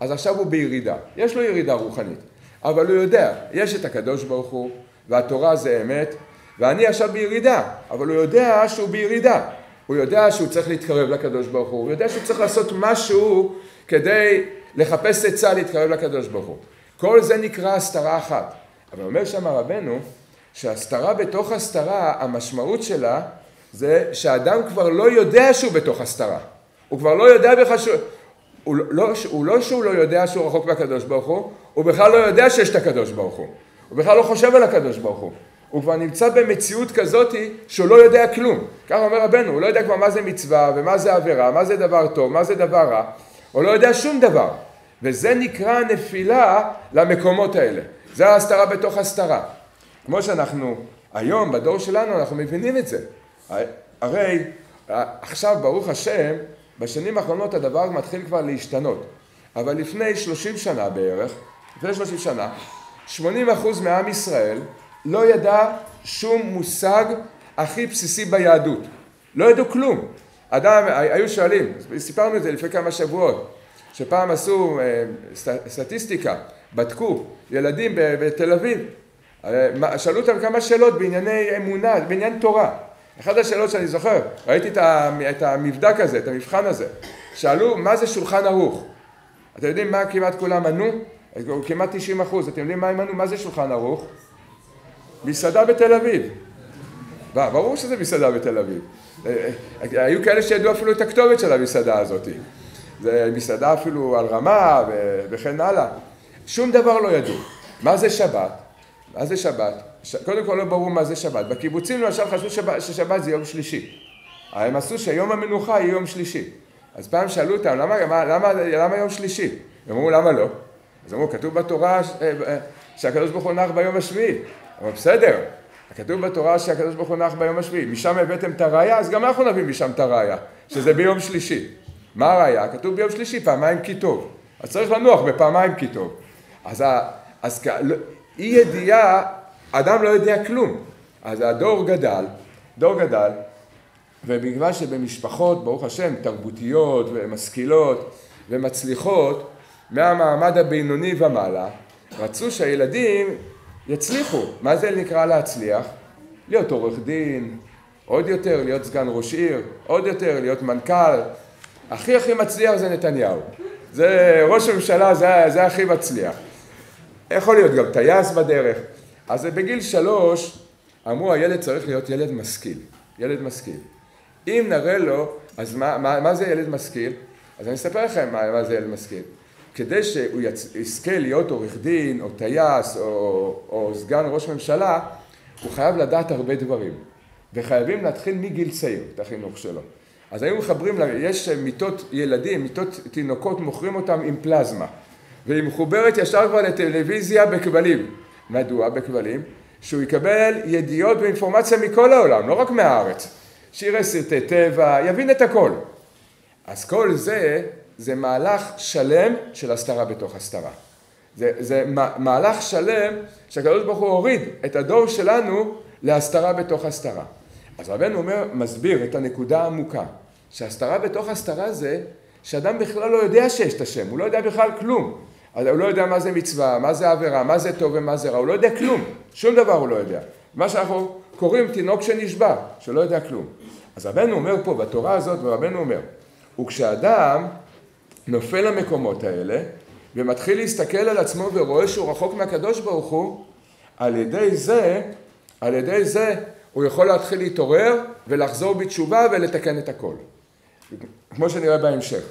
A: אז עכשיו הוא בירידה. יש לו ירידה רוחנית, אבל הוא יודע, יש את הקדוש ברוך הוא, והתורה זה אמת, ואני עכשיו בירידה, אבל הוא יודע שהוא בירידה. הוא יודע שהוא צריך להתקרב לקדוש ברוך הוא, הוא יודע שהוא צריך לעשות משהו כדי לחפש עצה להתקרב לקדוש ברוך הוא. כל זה נקרא הסתרה אחת. אבל אומר שם רבנו, שהסתרה בתוך הסתרה, המשמעות שלה זה שאדם כבר לא יודע שהוא בתוך הסתרה. הוא כבר לא יודע בכלל שהוא... הוא לא, הוא לא שהוא לא יודע שהוא רחוק מהקדוש ברוך הוא, הוא בכלל לא יודע שיש את הקדוש ברוך הוא. הוא בכלל לא חושב על הקדוש ברוך הוא. הוא כבר נמצא במציאות כזאת שהוא לא יודע כלום. ככה אומר רבנו, הוא לא יודע כבר מה זה מצווה ומה זה עבירה, מה זה דבר טוב, מה זה דבר רע. הוא לא יודע שום דבר. וזה נקרא נפילה למקומות האלה. זה ההסתרה בתוך הסתרה. כמו שאנחנו, היום בדור שלנו אנחנו מבינים את זה. הרי עכשיו ברוך השם, בשנים האחרונות הדבר מתחיל כבר להשתנות. אבל לפני 30 שנה בערך, לפני 30 שנה, 80% מעם ישראל לא ידע שום מושג הכי בסיסי ביהדות. לא ידעו כלום. אדם, היו שואלים, סיפרנו את זה לפני כמה שבועות, שפעם עשו אה, סטטיסטיקה, בדקו ילדים בתל אביב, שאלו אותם כמה שאלות בענייני אמונה, בעניין תורה. אחת השאלות שאני זוכר, ראיתי את המבדק הזה, את המבחן הזה, שאלו מה זה שולחן ערוך. אתם יודעים מה כמעט כולם ענו? כמעט 90 אחוז. אתם יודעים מה הם ענו? מה זה שולחן ערוך? מסעדה בתל אביב. ברור שזה מסעדה בתל אביב. אה, אה, היו כאלה שידעו אפילו את הכתובת של המסעדה הזאת. זה מסעדה אפילו על רמה וכן הלאה. שום דבר לא ידעו. מה זה שבת? מה זה שבת? קודם כל לא ברור מה זה שבת. בקיבוצים למשל חשבו שבת, ששבת זה יום שלישי. הם עשו שיום המנוחה יהיה יום שלישי. אז פעם שאלו אותם, למה, למה, למה, למה יום שלישי? הם אמרו, למה לא? אז אמרו, כתוב בתורה אה, אה, שהקדוש ברוך הוא נח ביום השביעי. אבל בסדר, כתוב בתורה שהקדוש ברוך הוא נח ביום השביעי. משם הבאתם את הראייה, אז גם אנחנו נביא משם את הראייה, שזה ביום שלישי. מה הראייה? כתוב ביום שלישי, פעמיים כי טוב. אז צריך לנוח בפעמיים כי טוב. אז, אז לא, אי ידיעה, אדם לא יודע כלום. אז הדור גדל, דור גדל, ובגלל שבמשפחות, ברוך השם, תרבותיות ומשכילות ומצליחות, מהמעמד הבינוני ומעלה, רצו שהילדים יצליחו. מה זה נקרא להצליח? להיות עורך דין, עוד יותר להיות סגן ראש עיר, עוד יותר להיות מנכ"ל. הכי הכי מצליח זה נתניהו. זה ראש הממשלה, זה, זה הכי מצליח. יכול להיות גם טייס בדרך. אז בגיל שלוש אמרו הילד צריך להיות ילד משכיל. ילד משכיל. אם נראה לו, אז מה, מה, מה זה ילד משכיל? אז אני אספר לכם מה, מה זה ילד משכיל. כדי שהוא יזכה להיות עורך דין, או טייס, או, או סגן ראש ממשלה, הוא חייב לדעת הרבה דברים. וחייבים להתחיל מגיל צעיר את החינוך שלו. אז היו מחברים, יש מיטות ילדים, מיטות תינוקות, מוכרים אותם עם פלזמה. והיא מחוברת ישר כבר לטלוויזיה בכבלים. מדוע בכבלים? שהוא יקבל ידיעות ואינפורמציה מכל העולם, לא רק מהארץ. שיראה סרטי טבע, יבין את הכל. אז כל זה, זה מהלך שלם של הסתרה בתוך הסתרה. זה, זה מהלך שלם שהקדוש ברוך הוא הוריד את הדור שלנו להסתרה בתוך הסתרה. אז רבנו אומר, מסביר את הנקודה העמוקה, שהסתרה בתוך הסתרה זה שאדם בכלל לא יודע שיש את השם, הוא לא יודע בכלל כלום. הוא לא יודע מה זה מצווה, מה זה עבירה, מה זה טוב ומה זה רע, הוא לא יודע כלום, שום דבר הוא לא יודע. מה שאנחנו קוראים תינוק שנשבע, שלא יודע כלום. אז רבנו אומר פה בתורה הזאת, ורבנו אומר, וכשאדם נופל למקומות האלה, ומתחיל להסתכל על עצמו ורואה שהוא רחוק מהקדוש ברוך הוא, על ידי זה, על ידי זה הוא יכול להתחיל להתעורר ולחזור בתשובה ולתקן את הכל. כמו שנראה בהמשך.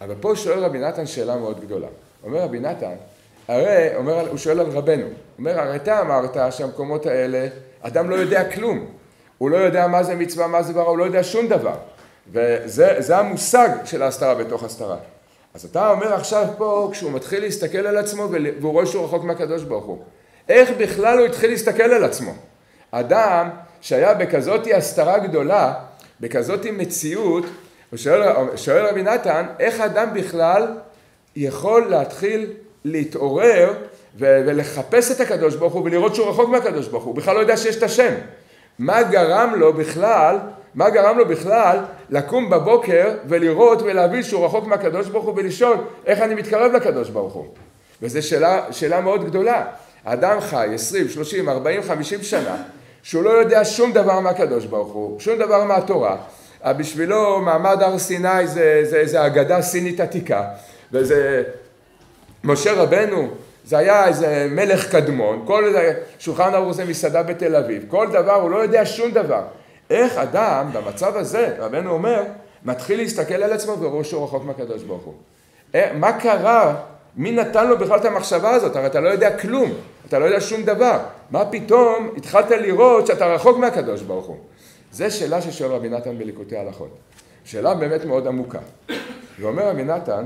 A: אבל פה שואל רבי נתן שאלה מאוד גדולה. אומר רבי נתן, הרי, אומר, הוא שואל על רבנו, הוא אומר, הרי אתה אמרת שהמקומות האלה, אדם לא יודע כלום. הוא לא יודע מה זה מצווה, מה זה דבר, הוא לא יודע שום דבר. וזה המושג של ההסתרה בתוך הסתרה. אז אתה אומר עכשיו פה, כשהוא מתחיל להסתכל על עצמו והוא רואה שהוא רחוק מהקדוש ברוך הוא, איך בכלל הוא התחיל להסתכל על עצמו? אדם שהיה בכזאת הסתרה גדולה, בכזאת מציאות, הוא שואל, שואל רבי נתן, איך אדם בכלל יכול להתחיל להתעורר ולחפש את הקדוש ברוך הוא ולראות שהוא רחוק מהקדוש ברוך הוא, הוא בכלל לא יודע שיש את השם. מה גרם לו בכלל, מה גרם לו בכלל לקום בבוקר ולראות ולהבין שהוא רחוק מהקדוש ברוך הוא ולשאול איך אני מתקרב לקדוש ברוך הוא. וזו שאלה, שאלה מאוד גדולה. האדם חי 20, 30, 40, 50 שנה, שהוא לא יודע שום דבר מהקדוש ברוך הוא, שום דבר מהתורה. בשבילו מעמד הר סיני זה, זה, זה אגדה סינית עתיקה, וזה משה רבנו זה היה איזה מלך קדמון, כל שולחן ערוך זה מסעדה בתל אביב, כל דבר, הוא לא יודע שום דבר. איך אדם במצב הזה, רבנו אומר, מתחיל להסתכל על עצמו וראשו רחוק מהקדוש ברוך הוא. אה, מה קרה? מי נתן לו בכלל את המחשבה הזאת? הרי אתה לא יודע כלום, אתה לא יודע שום דבר. מה פתאום התחלת לראות שאתה רחוק מהקדוש ברוך הוא? זו שאלה ששואל רבי נתן בליקוטי הלכות. שאלה באמת מאוד עמוקה. ואומר רבי נתן,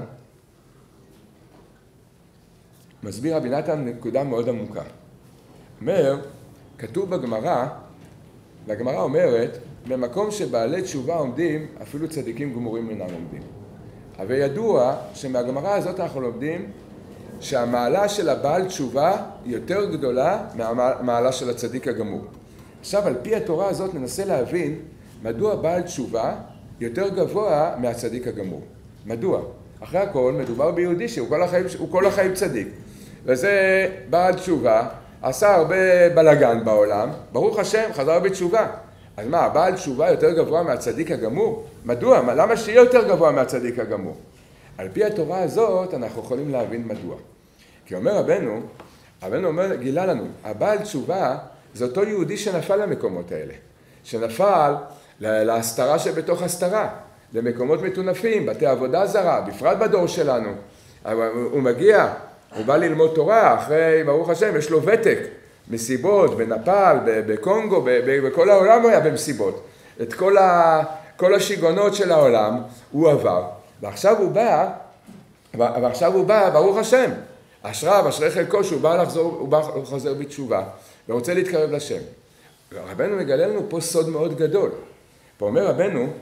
A: מסביר רבי נתן נקודה מאוד עמוקה. אומר, כתוב בגמרא, והגמרא אומרת, במקום שבעלי תשובה עומדים, אפילו צדיקים גמורים אינם עומדים. אבל ידוע שמהגמרא הזאת אנחנו לומדים שהמעלה של הבעל תשובה יותר גדולה מהמעלה של הצדיק הגמור. עכשיו על פי התורה הזאת ננסה להבין מדוע בעל תשובה יותר גבוה מהצדיק הגמור. מדוע? אחרי הכל מדובר ביהודי שהוא כל החיים, כל החיים צדיק. וזה בעל תשובה, עשה הרבה בלאגן בעולם, ברוך השם, חזר בתשובה. אז מה, בעל תשובה יותר גבוה מהצדיק הגמור? מדוע? למה שיהיה יותר גבוה מהצדיק הגמור? על פי התורה הזאת אנחנו יכולים להבין מדוע. כי אומר רבנו, רבנו אומר, גילה לנו, הבעל תשובה זה אותו יהודי שנפל למקומות האלה. שנפל להסתרה שבתוך הסתרה, למקומות מטונפים, בתי עבודה זרה, בפרט בדור שלנו. הוא מגיע הוא בא ללמוד תורה, אחרי, ברוך השם, יש לו ותק מסיבות בנפאל, בקונגו, בכל העולם הוא היה במסיבות. את כל, ה, כל השיגעונות של העולם הוא עבר. ועכשיו הוא בא, ועכשיו הוא בא, ברוך השם, אשריו, אשרי חלקו שהוא בא לחזור, הוא בא, חוזר בתשובה, ורוצה להתקרב לשם. רבנו מגלה לנו פה סוד מאוד גדול. פה אומר רבנו,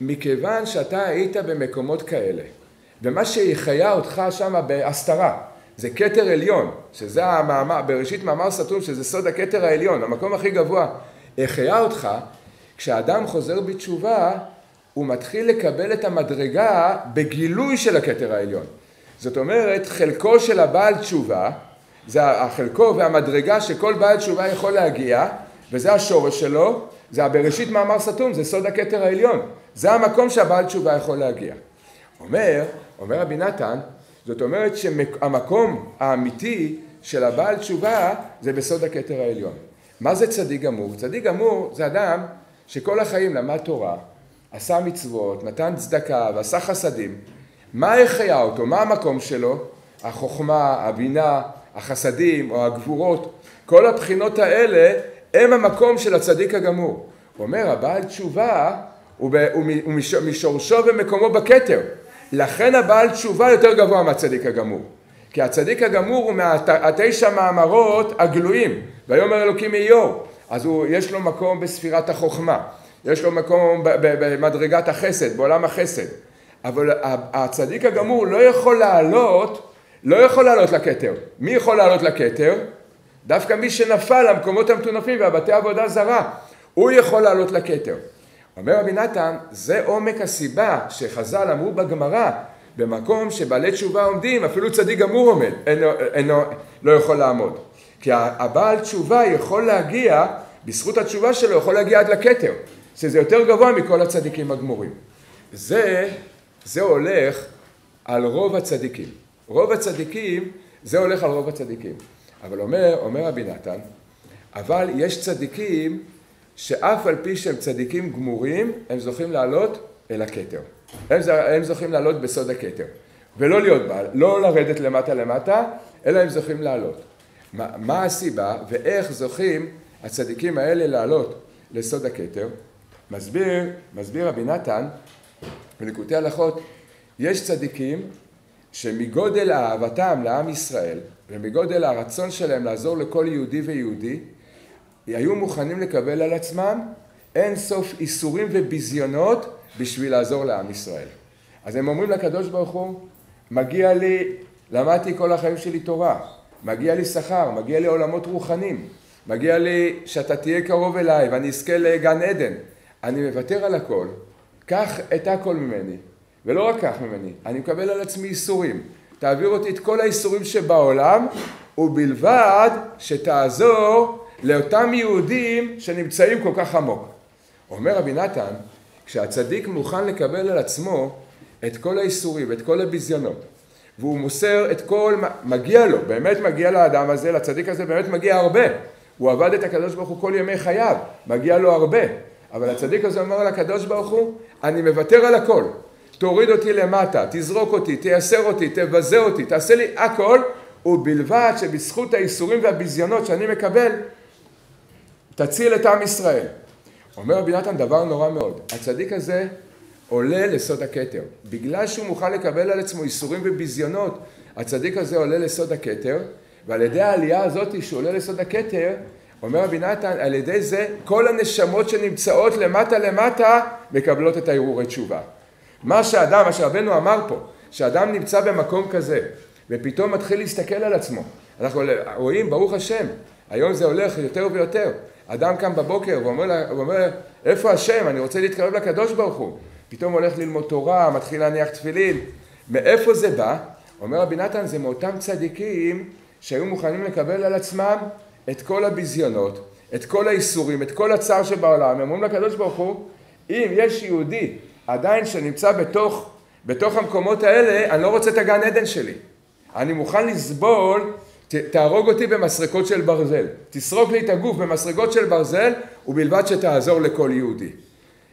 A: מכיוון שאתה היית במקומות כאלה, ומה שהחיה אותך שם בהסתרה, זה כתר עליון, שזה המאמר, בראשית מאמר סתום, שזה סוד הכתר העליון, המקום הכי גבוה, החיה אותך, כשאדם חוזר בתשובה, הוא מתחיל לקבל את המדרגה בגילוי של הכתר העליון. זאת אומרת, חלקו של הבעל תשובה, זה החלקו והמדרגה שכל בעל תשובה יכול להגיע, וזה השורש שלו, זה הבראשית מאמר סתום, זה סוד הכתר העליון. זה המקום שהבעל תשובה יכול להגיע. אומר, אומר רבי נתן, זאת אומרת שהמקום האמיתי של הבעל תשובה זה בסוד הכתר העליון. מה זה צדיק גמור? צדיק גמור זה אדם שכל החיים למד תורה, עשה מצוות, נתן צדקה ועשה חסדים. מה החיה אותו? מה המקום שלו? החוכמה, הבינה, החסדים או הגבורות. כל הבחינות האלה הם המקום של הצדיק הגמור. הוא אומר, הבעל תשובה הוא, ב, הוא משורשו ומקומו בכתר. לכן הבעל תשובה יותר גבוה מהצדיק הגמור. כי הצדיק הגמור הוא מהתשע מאמרות הגלויים. ויאמר אלוקים איוב. אז הוא, יש לו מקום בספירת החוכמה. יש לו מקום במדרגת החסד, בעולם החסד. אבל הצדיק הגמור לא יכול לעלות, לא יכול לעלות לכתר. מי יכול לעלות לכתר? דווקא מי שנפל למקומות המטונפים והבתי עבודה זרה. הוא יכול לעלות לכתר. אומר רבי נתן, זה עומק הסיבה שחז"ל אמרו בגמרא, במקום שבעלי תשובה עומדים, אפילו צדיק גמור עומד, אינו, אינו, לא יכול לעמוד. כי הבעל תשובה יכול להגיע, בזכות התשובה שלו, יכול להגיע עד לכתר, שזה יותר גבוה מכל הצדיקים הגמורים. זה, זה הולך על רוב הצדיקים. רוב הצדיקים, זה הולך על רוב הצדיקים. אבל אומר, אומר רבי נתן, אבל יש צדיקים שאף על פי שהם צדיקים גמורים, הם זוכים לעלות אל הכתר. הם, הם זוכים לעלות בסוד הכתר. ולא להיות בעל, לא לרדת למטה למטה, אלא הם זוכים לעלות. מה, מה הסיבה ואיך זוכים הצדיקים האלה לעלות לסוד הכתר? מסביר, מסביר רבי נתן בליקוטי הלכות, יש צדיקים שמגודל אהבתם לעם ישראל ומגודל הרצון שלהם לעזור לכל יהודי ויהודי, היו מוכנים לקבל על עצמם אין סוף איסורים וביזיונות בשביל לעזור לעם ישראל. אז הם אומרים לקדוש ברוך הוא, מגיע לי, למדתי כל החיים שלי תורה, מגיע לי שכר, מגיע לי עולמות רוחנים, מגיע לי שאתה תהיה קרוב אליי ואני אזכה לגן עדן. אני מוותר על הכל, קח את הכל ממני, ולא רק כך ממני, אני מקבל על עצמי איסורים. תעביר אותי את כל האיסורים שבעולם, ובלבד שתעזור לאותם יהודים שנמצאים כל כך עמוק. אומר רבי נתן, כשהצדיק מוכן לקבל על עצמו את כל האיסורים ואת כל הביזיונות, והוא מוסר את כל, מגיע לו, באמת מגיע לאדם הזה, לצדיק הזה באמת מגיע הרבה. הוא עבד את הקדוש ברוך הוא כל ימי חייו, מגיע לו הרבה. אבל הצדיק הזה אומר לקדוש ברוך הוא, אני מוותר על הכל. תוריד אותי למטה, תזרוק אותי, תייסר אותי, תבזה אותי, תעשה לי הכל, ובלבד שבזכות האיסורים והביזיונות שאני מקבל, תציל את עם ישראל. אומר רבי נתן דבר נורא מאוד, הצדיק הזה עולה לסוד הכתר. בגלל שהוא מוכן לקבל על עצמו איסורים וביזיונות, הצדיק הזה עולה לסוד הכתר, ועל ידי העלייה הזאת שהוא עולה לסוד הכתר, אומר רבי נתן, על ידי זה כל הנשמות שנמצאות למטה למטה מקבלות את ההרהורי תשובה. מה שאדם, מה שרבנו אמר פה, שאדם נמצא במקום כזה, ופתאום מתחיל להסתכל על עצמו. אנחנו רואים, ברוך השם, היום זה הולך יותר ויותר. אדם קם בבוקר ואומר, ואומר איפה השם? אני רוצה להתקרב לקדוש ברוך הוא. פתאום הולך ללמוד תורה, מתחיל להניח תפילין. מאיפה זה בא? אומר רבי נתן, זה מאותם צדיקים שהיו מוכנים לקבל על עצמם את כל הביזיונות, את כל האיסורים, את כל הצער שבעולם. הם אומרים לקדוש ברוך הוא, אם יש יהודי עדיין שנמצא בתוך, בתוך המקומות האלה, אני לא רוצה את הגן עדן שלי. אני מוכן לסבול תהרוג אותי במסרקות של ברזל. תסרוק לי את הגוף במסרקות של ברזל, ובלבד שתעזור לכל יהודי.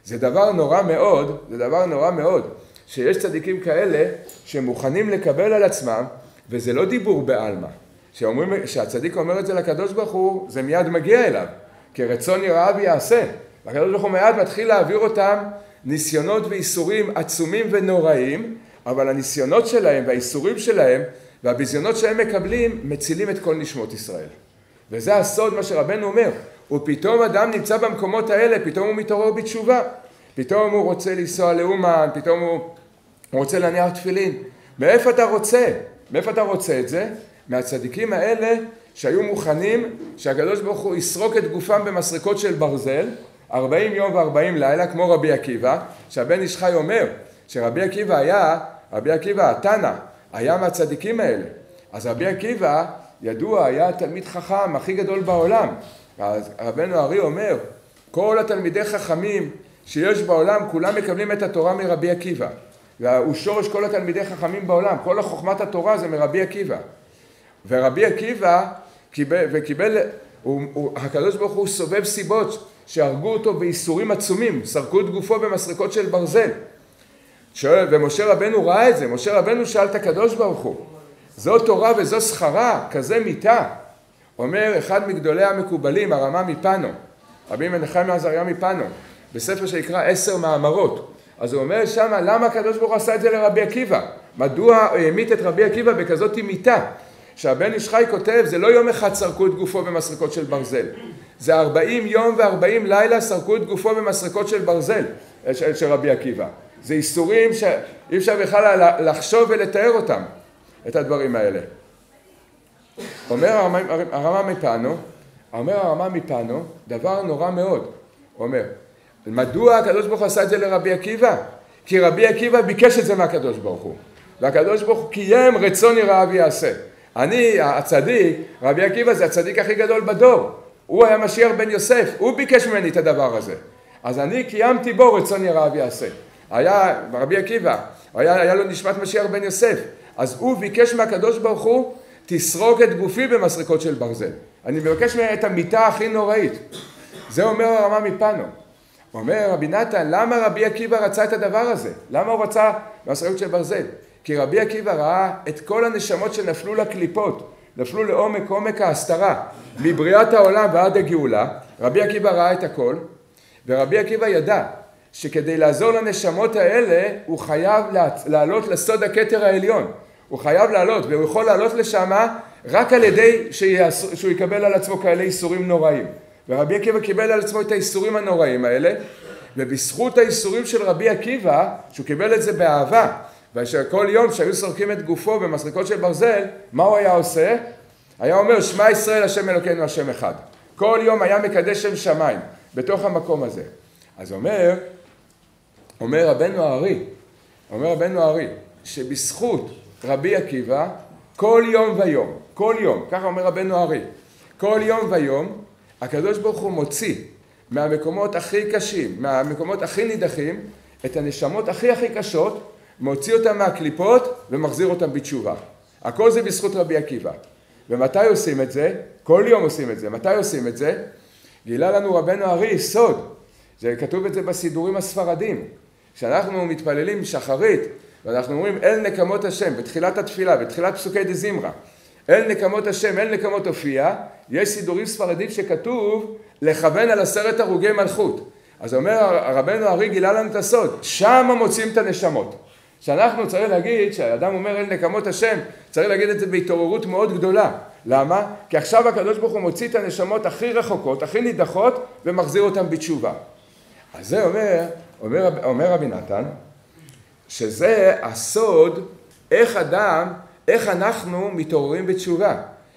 A: זה דבר נורא מאוד, זה דבר נורא מאוד, שיש צדיקים כאלה שמוכנים לקבל על עצמם, וזה לא דיבור בעלמא. שאומרים, שהצדיק אומר את זה לקדוש ברוך הוא, זה מיד מגיע אליו, כי רצון יראה ויעשה. והקדוש ברוך הוא מיד מתחיל להעביר אותם ניסיונות ואיסורים עצומים ונוראים, אבל הניסיונות שלהם והאיסורים שלהם והביזיונות שהם מקבלים מצילים את כל נשמות ישראל. וזה הסוד מה שרבנו אומר, ופתאום אדם נמצא במקומות האלה, פתאום הוא מתעורר בתשובה, פתאום הוא רוצה לנסוע לאומן, פתאום הוא רוצה להניח תפילין. מאיפה אתה רוצה? מאיפה אתה רוצה את זה? מהצדיקים האלה שהיו מוכנים שהקדוש ברוך הוא יסרוק את גופם במסרקות של ברזל, 40 יום ו-40 לילה, כמו רבי עקיבא, שהבן איש חי אומר שרבי עקיבא היה, רבי עקיבא התנא, היה מהצדיקים האלה. אז רבי עקיבא, ידוע, היה תלמיד חכם הכי גדול בעולם. אז רבנו ארי אומר, כל התלמידי חכמים שיש בעולם, כולם מקבלים את התורה מרבי עקיבא. והוא שורש כל התלמידי חכמים בעולם, כל החוכמת התורה זה מרבי עקיבא. ורבי עקיבא קיבל, וקיבל, הוא, הוא, הקדוש ברוך הוא סובב סיבות שהרגו אותו בייסורים עצומים, סרקו את גופו במסרקות של ברזל. שואל, ומשה רבנו ראה את זה, משה רבנו שאל את הקדוש ברוך הוא, זו תורה וזו שכרה, כזה מיתה. אומר אחד מגדולי המקובלים, הרמה מפאנו, רבי מנחם עזריה מפאנו, בספר שנקרא עשר מאמרות. אז הוא אומר שמה, למה הקדוש ברוך הוא עשה את זה לרבי עקיבא? מדוע העמית את רבי עקיבא בכזאת מיתה? שהבן איש חי כותב, זה לא יום אחד סרקו את גופו במסרקות של ברזל. זה ארבעים יום וארבעים לילה סרקו את גופו במסרקות של ברזל, של, של רבי עקיבא. זה איסורים שאי אפשר בכלל לחשוב ולתאר אותם, את הדברים האלה. אומר הרמה מפאנו, אומר הרמה מפאנו, דבר נורא מאוד. אומר, מדוע הקדוש ברוך הוא עשה את זה לרבי עקיבא? כי רבי עקיבא ביקש את זה מהקדוש ברוך הוא. והקדוש ברוך הוא קיים רצון יראה ויעשה. אני, הצדיק, רבי עקיבא זה הצדיק הכי גדול בדור. הוא היה משיח בן יוסף, הוא ביקש ממני את הדבר הזה. אז אני קיימתי בו רצון יראה ויעשה. היה, רבי עקיבא, היה, היה לו נשמת משיח בן יוסף. אז הוא ביקש מהקדוש ברוך הוא, תסרוק את גופי במסרקות של ברזל. אני מבקש ממנו את המיטה הכי נוראית. זה אומר הרמה מפנו. אומר רבי נתן, למה רבי עקיבא רצה את הדבר הזה? למה הוא רצה מסרקות של ברזל? כי רבי עקיבא ראה את כל הנשמות שנפלו לקליפות, נפלו לעומק עומק ההסתרה, מבריאת העולם ועד הגאולה, רבי עקיבא ראה את הכל, ורבי עקיבא ידע שכדי לעזור לנשמות האלה הוא חייב לעלות לסוד הכתר העליון, הוא חייב לעלות והוא יכול לעלות לשם רק על ידי שיעשו, שהוא יקבל על עצמו כאלה איסורים נוראים. ורבי עקיבא קיבל על עצמו את האיסורים הנוראים האלה ובזכות האיסורים של רבי עקיבא שהוא קיבל את זה באהבה ושכל יום שהיו סורקים את גופו במסריקות של ברזל, מה הוא היה עושה? היה אומר, שמע ישראל השם אלוקינו השם אחד. כל יום היה מקדש שם שמיים, בתוך המקום הזה. אז אומר, אומר רבנו הארי, אומר רבנו הארי, שבזכות רבי עקיבא, כל יום ויום, כל יום, ככה אומר רבנו הארי, כל יום ויום, הקדוש ברוך הוא מוציא מהמקומות הכי קשים, מהמקומות הכי נידחים, את הנשמות הכי הכי קשות, מוציא אותם מהקליפות ומחזיר אותם בתשובה. הכל זה בזכות רבי עקיבא. ומתי עושים את זה? כל יום עושים את זה. מתי עושים את זה? גילה לנו רבנו ארי סוד. זה כתוב את זה בסידורים הספרדים. כשאנחנו מתפללים שחרית ואנחנו אומרים אל נקמות השם בתחילת התפילה, בתחילת פסוקי דה זמרה אל נקמות השם, אל נקמות הופיע, יש סידורים ספרדים שכתוב לכוון על עשרת הרוגי מלכות. אז אומר רבנו ארי גילה לנו את הסוד, שמה מוצאים את הנשמות. שאנחנו צריך להגיד, כשאדם אומר אל נקמות השם, צריך להגיד את זה בהתעוררות מאוד גדולה. למה? כי עכשיו הקדוש ברוך הוא מוציא את הנשמות הכי רחוקות, הכי נידחות, ומחזיר אותן בתשובה. אז זה אומר, אומר, אומר רבי נתן, שזה הסוד איך אדם, איך אנחנו מתעוררים בתשובה.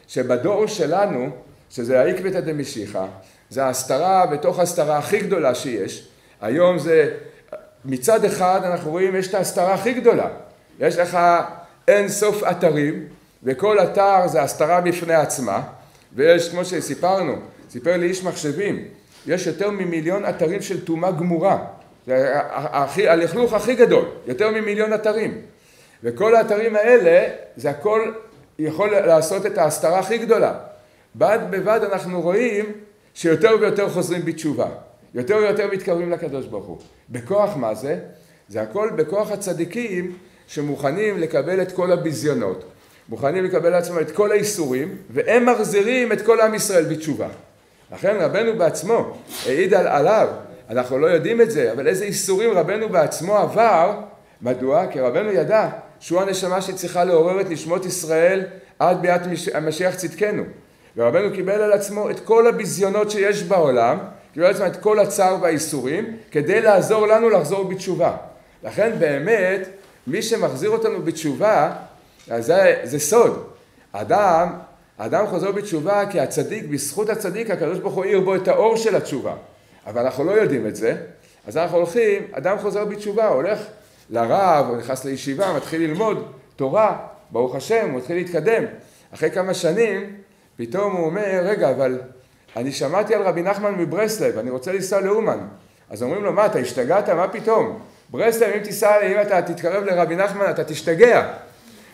A: שבדור שלנו, שזה העקבתא דמשיחא, זה ההסתרה בתוך ההסתרה הכי גדולה שיש. היום זה מצד אחד אנחנו רואים יש את ההסתרה הכי גדולה, יש לך אין סוף אתרים וכל אתר זה הסתרה בפני עצמה ויש כמו שסיפרנו, סיפר לי איש מחשבים, יש יותר ממיליון אתרים של טומאה גמורה, זה הלכלוך הכי גדול, יותר ממיליון אתרים וכל האתרים האלה זה הכל יכול לעשות את ההסתרה הכי גדולה. בד בבד אנחנו רואים שיותר ויותר חוזרים בתשובה. יותר ויותר מתקרבים לקדוש ברוך הוא. בכוח מה זה? זה הכל בכוח הצדיקים שמוכנים לקבל את כל הביזיונות, מוכנים לקבל לעצמם את כל האיסורים, והם מחזירים את כל עם ישראל בתשובה. לכן רבנו בעצמו העיד על, עליו, אנחנו לא יודעים את זה, אבל איזה איסורים רבנו בעצמו עבר, מדוע? כי רבנו ידע שהוא הנשמה שצריכה לעורר את נשמות ישראל עד ביאת המשיח צדקנו. ורבנו קיבל על עצמו את כל הביזיונות שיש בעולם, קיבל על עצמו את כל הצער והאיסורים, כדי לעזור לנו לחזור בתשובה. לכן באמת, מי שמחזיר אותנו בתשובה, זה, זה סוד. אדם, אדם חוזר בתשובה כי הצדיק, בזכות הצדיק, הקדוש ברוך הוא העיר בו את האור של התשובה. אבל אנחנו לא יודעים את זה, אז אנחנו הולכים, אדם חוזר בתשובה, הולך לרב, או נכנס לישיבה, מתחיל ללמוד תורה, ברוך השם, הוא מתחיל להתקדם. אחרי כמה שנים, פתאום הוא אומר, רגע, אבל אני שמעתי על רבי נחמן מברסלב, אני רוצה לנסוע לאומן. אז אומרים לו, מה, אתה השתגעת? מה פתאום? ברסלב, אם תיסע, אם אתה תתקרב לרבי נחמן, אתה תשתגע.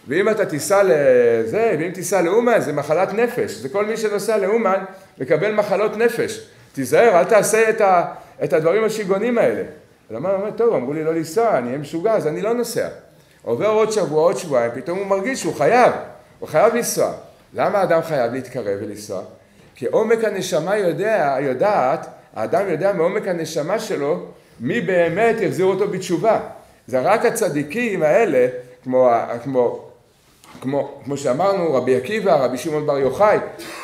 A: ואם אתה תיסע לזה, ואם תיסע לאומן, זה מחלת נפש. זה כל מי שנוסע לאומן, מקבל מחלות נפש. תיזהר, אל תעשה את, ה, את הדברים השיגעונים האלה. ולמה הוא אומר, טוב, אמרו לי לא לנסוע, אני אהיה משוגע, אז אני לא נוסע. עובר עוד שבוע, עוד שבועיים, פתאום הוא מרגיש שהוא חייב, הוא חייב לנסוע. למה האדם חייב להתקרב ולנסוע? כי עומק הנשמה יודע, יודעת, האדם יודע מעומק הנשמה שלו מי באמת יחזיר אותו בתשובה. זה רק הצדיקים האלה, כמו, כמו, כמו, כמו שאמרנו, רבי עקיבא, רבי שמעון בר יוחאי,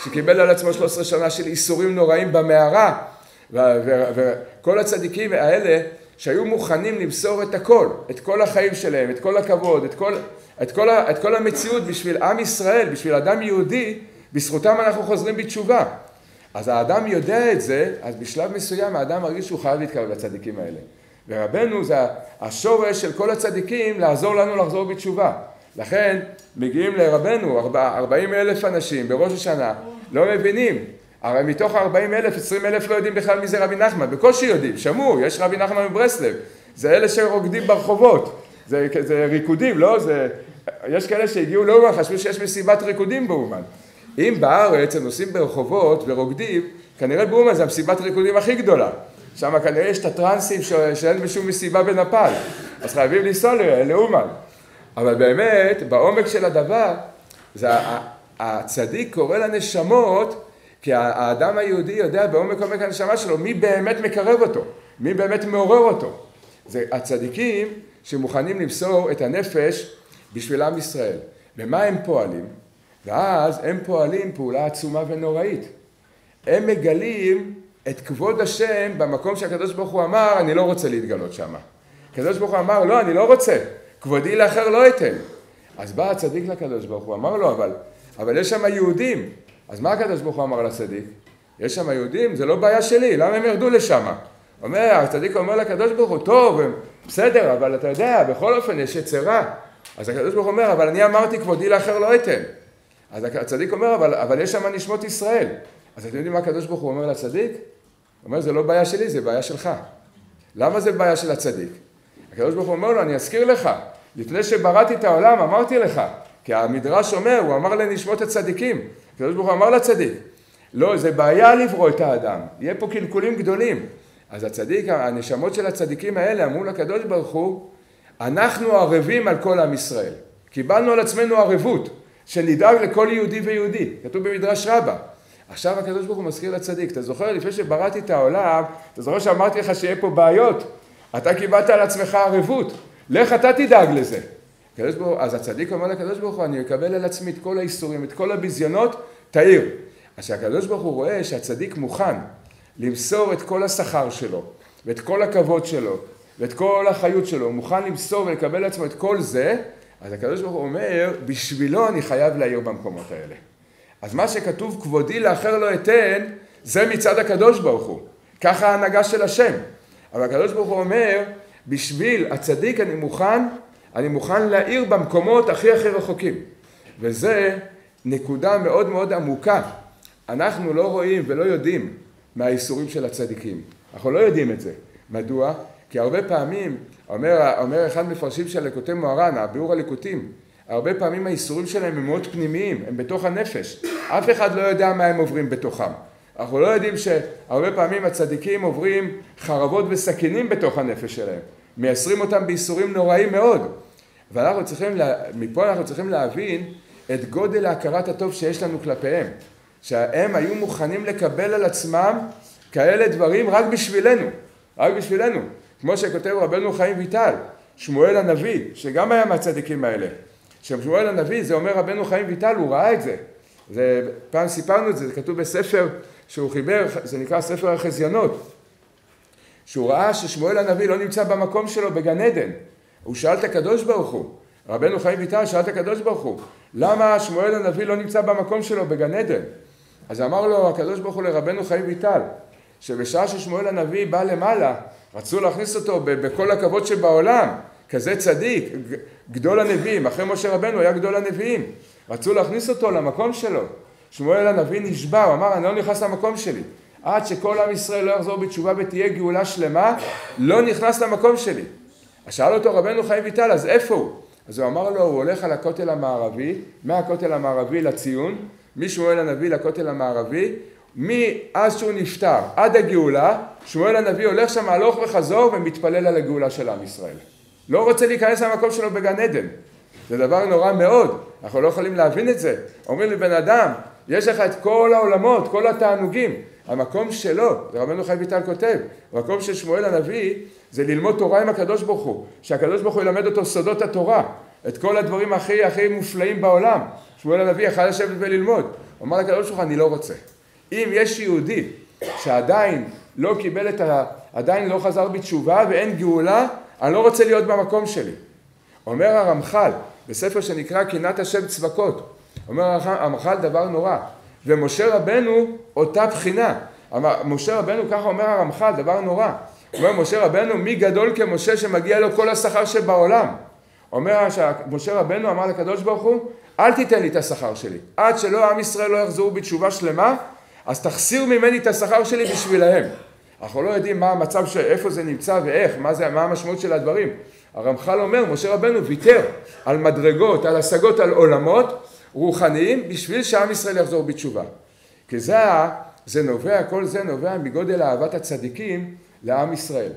A: שקיבל על עצמו 13 שנה של איסורים נוראים במערה, וכל הצדיקים האלה שהיו מוכנים למסור את הכל, את כל החיים שלהם, את כל הכבוד, את כל, את כל, את כל המציאות בשביל עם ישראל, בשביל אדם יהודי, בזכותם אנחנו חוזרים בתשובה. אז האדם יודע את זה, אז בשלב מסוים האדם מרגיש שהוא חייב להתקרב לצדיקים האלה. ורבנו זה השורש של כל הצדיקים לעזור לנו לחזור בתשובה. לכן מגיעים לרבנו 40 אלף אנשים בראש השנה, לא מבינים. הרי מתוך 40 אלף, 20 אלף לא יודעים בכלל מי זה רבי נחמן, בקושי יודעים, שמעו, יש רבי נחמן מברסלב, זה אלה שרוקדים ברחובות, זה, זה ריקודים, לא? זה, יש כאלה שהגיעו לאומן, חשבו שיש מסיבת ריקודים באומן. אם בארץ הם נוסעים ברחובות ורוקדים, כנראה באומן זה המסיבת ריקודים הכי גדולה. שם כנראה יש את הטרנסים שאין בשום מסיבה בנפאל, אז חייבים לנסוע לאומן. אבל באמת, בעומק של הדבר, זה הצדיק קורא לנשמות, כי האדם היהודי יודע בעומק עומק הנשמה שלו מי באמת מקרב אותו, מי באמת מעורר אותו. זה הצדיקים שמוכנים למסור את הנפש בשביל עם ישראל. ומה הם פועלים? ואז הם פועלים פעולה עצומה ונוראית. הם מגלים את כבוד השם במקום שהקדוש ברוך הוא אמר, אני לא רוצה להתגלות שם. הקדוש ברוך הוא אמר, לא, אני לא רוצה, כבודי לאחר לא אתן. אז בא הצדיק לקדוש ברוך הוא, אמר לו, אבל, אבל יש שם יהודים. אז מה הקדוש ברוך הוא אמר לצדיק? יש שם יהודים, זה לא בעיה שלי, למה הם ירדו לשם? אומר, הצדיק אומר לקדוש ברוך הוא, טוב, בסדר, אבל אתה יודע, בכל אופן יש יצרה. אז הקדוש ברוך הוא אומר, אבל אני אמרתי כבודי לאחר לא אתן. אז הצדיק אומר, אבל, אבל יש שם נשמות ישראל. אז אתם יודעים מה הקדוש ברוך הוא אומר לצדיק? הוא אומר, זה לא בעיה שלי, זה בעיה שלך. למה זה בעיה של הצדיק? הקדוש ברוך הוא אומר לו, אני אזכיר לך, לפני שבראתי את העולם אמרתי לך, כי המדרש אומר, הוא אמר לנשמות הצדיקים, הקדוש ברוך הוא אמר לצדיק, לא, זה בעיה לברוא את האדם, יהיה פה קלקולים גדולים. אז הצדיק, הנשמות של הצדיקים האלה אמרו לקדוש ברוך הוא, אנחנו ערבים על כל עם ישראל. קיבלנו על עצמנו ערבות. שנדאג לכל יהודי ויהודי, כתוב במדרש רבה. עכשיו הקדוש ברוך הוא מזכיר לצדיק, אתה זוכר לפני שבראתי את העולם, אתה זוכר שאמרתי לך שיהיה פה בעיות? אתה קיבלת על עצמך ערבות, לך אתה תדאג לזה. ברוך, אז הצדיק אומר לקדוש ברוך הוא, אני אקבל על עצמי את כל האיסורים, את כל הביזיונות, תאיר. אז כשהקדוש ברוך הוא רואה שהצדיק מוכן למסור את כל השכר שלו, ואת כל הכבוד שלו, ואת כל החיות שלו, הוא מוכן למסור ולקבל לעצמו את כל זה, אז הקדוש ברוך הוא אומר, בשבילו אני חייב להעיר במקומות האלה. אז מה שכתוב כבודי לאחר לא אתן, זה מצד הקדוש ברוך הוא. ככה ההנהגה של השם. אבל הקדוש ברוך הוא אומר, בשביל הצדיק אני מוכן, אני מוכן להעיר במקומות הכי הכי רחוקים. וזה נקודה מאוד מאוד עמוקה. אנחנו לא רואים ולא יודעים מהאיסורים של הצדיקים. אנחנו לא יודעים את זה. מדוע? כי הרבה פעמים, אומר, אומר אחד מפרשים של לקוטי מוהר"ן, הביאור הלקוטים, הרבה פעמים האיסורים שלהם הם מאוד פנימיים, הם בתוך הנפש. אף אחד לא יודע מה הם עוברים בתוכם. אנחנו לא יודעים שהרבה פעמים הצדיקים עוברים חרבות וסכינים בתוך הנפש שלהם. מייסרים אותם בייסורים נוראים מאוד. ואנחנו צריכים, מפה אנחנו צריכים להבין את גודל הכרת הטוב שיש לנו כלפיהם. שהם היו מוכנים לקבל על עצמם כאלה דברים רק בשבילנו, רק בשבילנו. כמו שכותב רבנו חיים ויטל, שמואל הנביא, שגם היה מהצדיקים האלה. שמואל הנביא, זה אומר רבנו חיים ויטל, הוא ראה את זה. זה פעם סיפרנו את זה, זה כתוב בספר שהוא חיבר, זה נקרא ספר החזיונות. שהוא ראה ששמואל הנביא לא נמצא במקום שלו בגן עדן. הוא שאל את הקדוש ברוך הוא, רבנו חיים ויטל שאל את הקדוש ברוך הוא, למה שמואל הנביא לא נמצא במקום שלו בגן עדן? אז אמר לו הקדוש ברוך הוא לרבנו חיים ויטל, שבשעה ששמואל הנביא בא למעלה, רצו להכניס אותו בכל הכבוד שבעולם, כזה צדיק, גדול הנביאים, אחרי משה רבנו היה גדול הנביאים, רצו להכניס אותו למקום שלו. שמואל הנביא נשבע, הוא אמר אני לא נכנס למקום שלי. עד שכל עם ישראל לא יחזור בתשובה ותהיה גאולה שלמה, לא נכנס למקום שלי. אז שאל אותו רבנו חיים ויטל, אז איפה הוא? אז הוא אמר לו, הוא הולך על הכותל המערבי, מהכותל המערבי לציון, משמואל הנביא לכותל המערבי, מאז שהוא נפטר עד הגאולה, שמואל הנביא הולך שם הלוך וחזור ומתפלל על הגאולה של עם ישראל. לא רוצה להיכנס למקום שלו בגן עדן. זה דבר נורא מאוד, אנחנו לא יכולים להבין את זה. אומרים לבן אדם, יש לך את כל העולמות, כל התענוגים. המקום שלו, זה רבנו חיים ויטל כותב, המקום של שמואל הנביא זה ללמוד תורה עם הקדוש ברוך הוא, שהקדוש ברוך הוא ילמד אותו סודות התורה, את כל הדברים הכי הכי מופלאים בעולם. שמואל הנביא יכל לשבת וללמוד. הוא אמר לקדוש ברוך הוא, אני לא רוצה. אם יש יהודי שעדיין לא קיבל את ה... עדיין לא חזר בתשובה ואין גאולה, אני לא רוצה להיות במקום שלי. אומר הרמח"ל, בספר שנקרא קנאת השם צבקות, אומר הרמח"ל דבר נורא, ומשה רבנו אותה בחינה. משה רבנו, ככה אומר הרמח"ל, דבר נורא. אומר משה רבנו, מי גדול כמשה שמגיע לו כל השכר שבעולם. אומר שמשה רבנו אמר לקדוש ברוך הוא, אל תיתן לי את השכר שלי. עד שלא עם ישראל לא יחזרו בתשובה שלמה, אז תחסיר ממני את השכר שלי בשבילהם. אנחנו לא יודעים מה המצב, ש... איפה זה נמצא ואיך, מה, זה, מה המשמעות של הדברים. הרמח"ל אומר, משה רבנו ויתר על מדרגות, על השגות, על עולמות רוחניים, בשביל שעם ישראל יחזור בתשובה. כי זה, זה נובע, כל זה נובע מגודל אהבת הצדיקים לעם ישראל.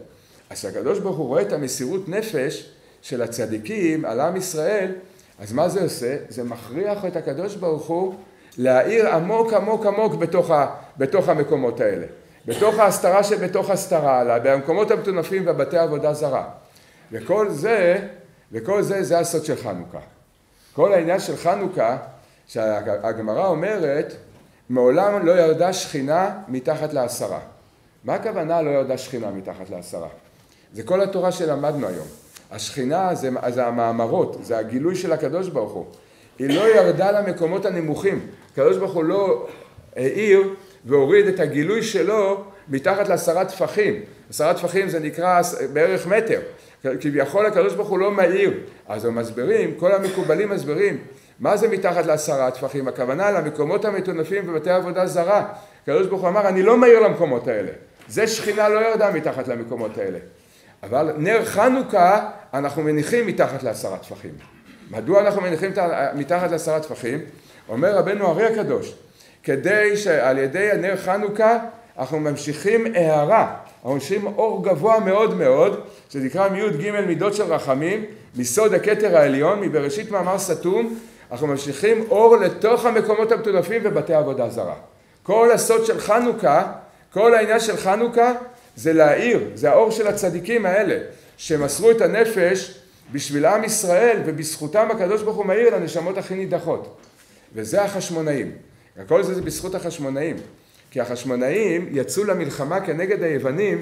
A: אז כשהקדוש ברוך הוא רואה את המסירות נפש של הצדיקים על עם ישראל, אז מה זה עושה? זה מכריח את הקדוש ברוך הוא להאיר עמוק עמוק עמוק בתוך, ה, בתוך המקומות האלה. בתוך ההסתרה שבתוך הסתרה, במקומות המטונפים ובתי עבודה זרה. וכל זה, וכל זה, זה הסוד של חנוכה. כל העניין של חנוכה, שהגמרא אומרת, מעולם לא ירדה שכינה מתחת לעשרה. מה הכוונה לא ירדה שכינה מתחת לעשרה? זה כל התורה שלמדנו היום. השכינה זה, זה המאמרות, זה הגילוי של הקדוש ברוך הוא. היא לא ירדה למקומות הנמוכים. הקדוש ברוך הוא לא העיר והוריד את הגילוי שלו מתחת לעשרה טפחים. עשרה טפחים זה נקרא בערך מטר. כביכול הקדוש ברוך הוא לא מאיר. אז הם מסבירים, כל המקובלים מסבירים, מה זה מתחת לעשרה טפחים? הכוונה למקומות המטונפים בבתי עבודה זרה. הקדוש ברוך הוא אמר, אני לא מאיר למקומות האלה. זה שכינה לא ירדה מתחת למקומות האלה. אבל נר חנוכה אנחנו מניחים מתחת לעשרה טפחים. מדוע אנחנו מניחים מתחת לעשרה טפחים? אומר רבנו הרי הקדוש, כדי שעל ידי הנר חנוכה אנחנו ממשיכים הערה, אנחנו ממשיכים אור גבוה מאוד מאוד, שנקרא מי"ג מידות של רחמים, מסוד הכתר העליון, מבראשית מאמר סתום, אנחנו ממשיכים אור לתוך המקומות המטונפים ובתי עבודה זרה. כל הסוד של חנוכה, כל העניין של חנוכה זה להאיר, זה האור של הצדיקים האלה, שמסרו את הנפש בשביל עם ישראל ובזכותם הקדוש ברוך הוא מאיר לנשמות הכי נידחות. וזה החשמונאים. הכל זה, זה בזכות החשמונאים. כי החשמונאים יצאו למלחמה כנגד היוונים,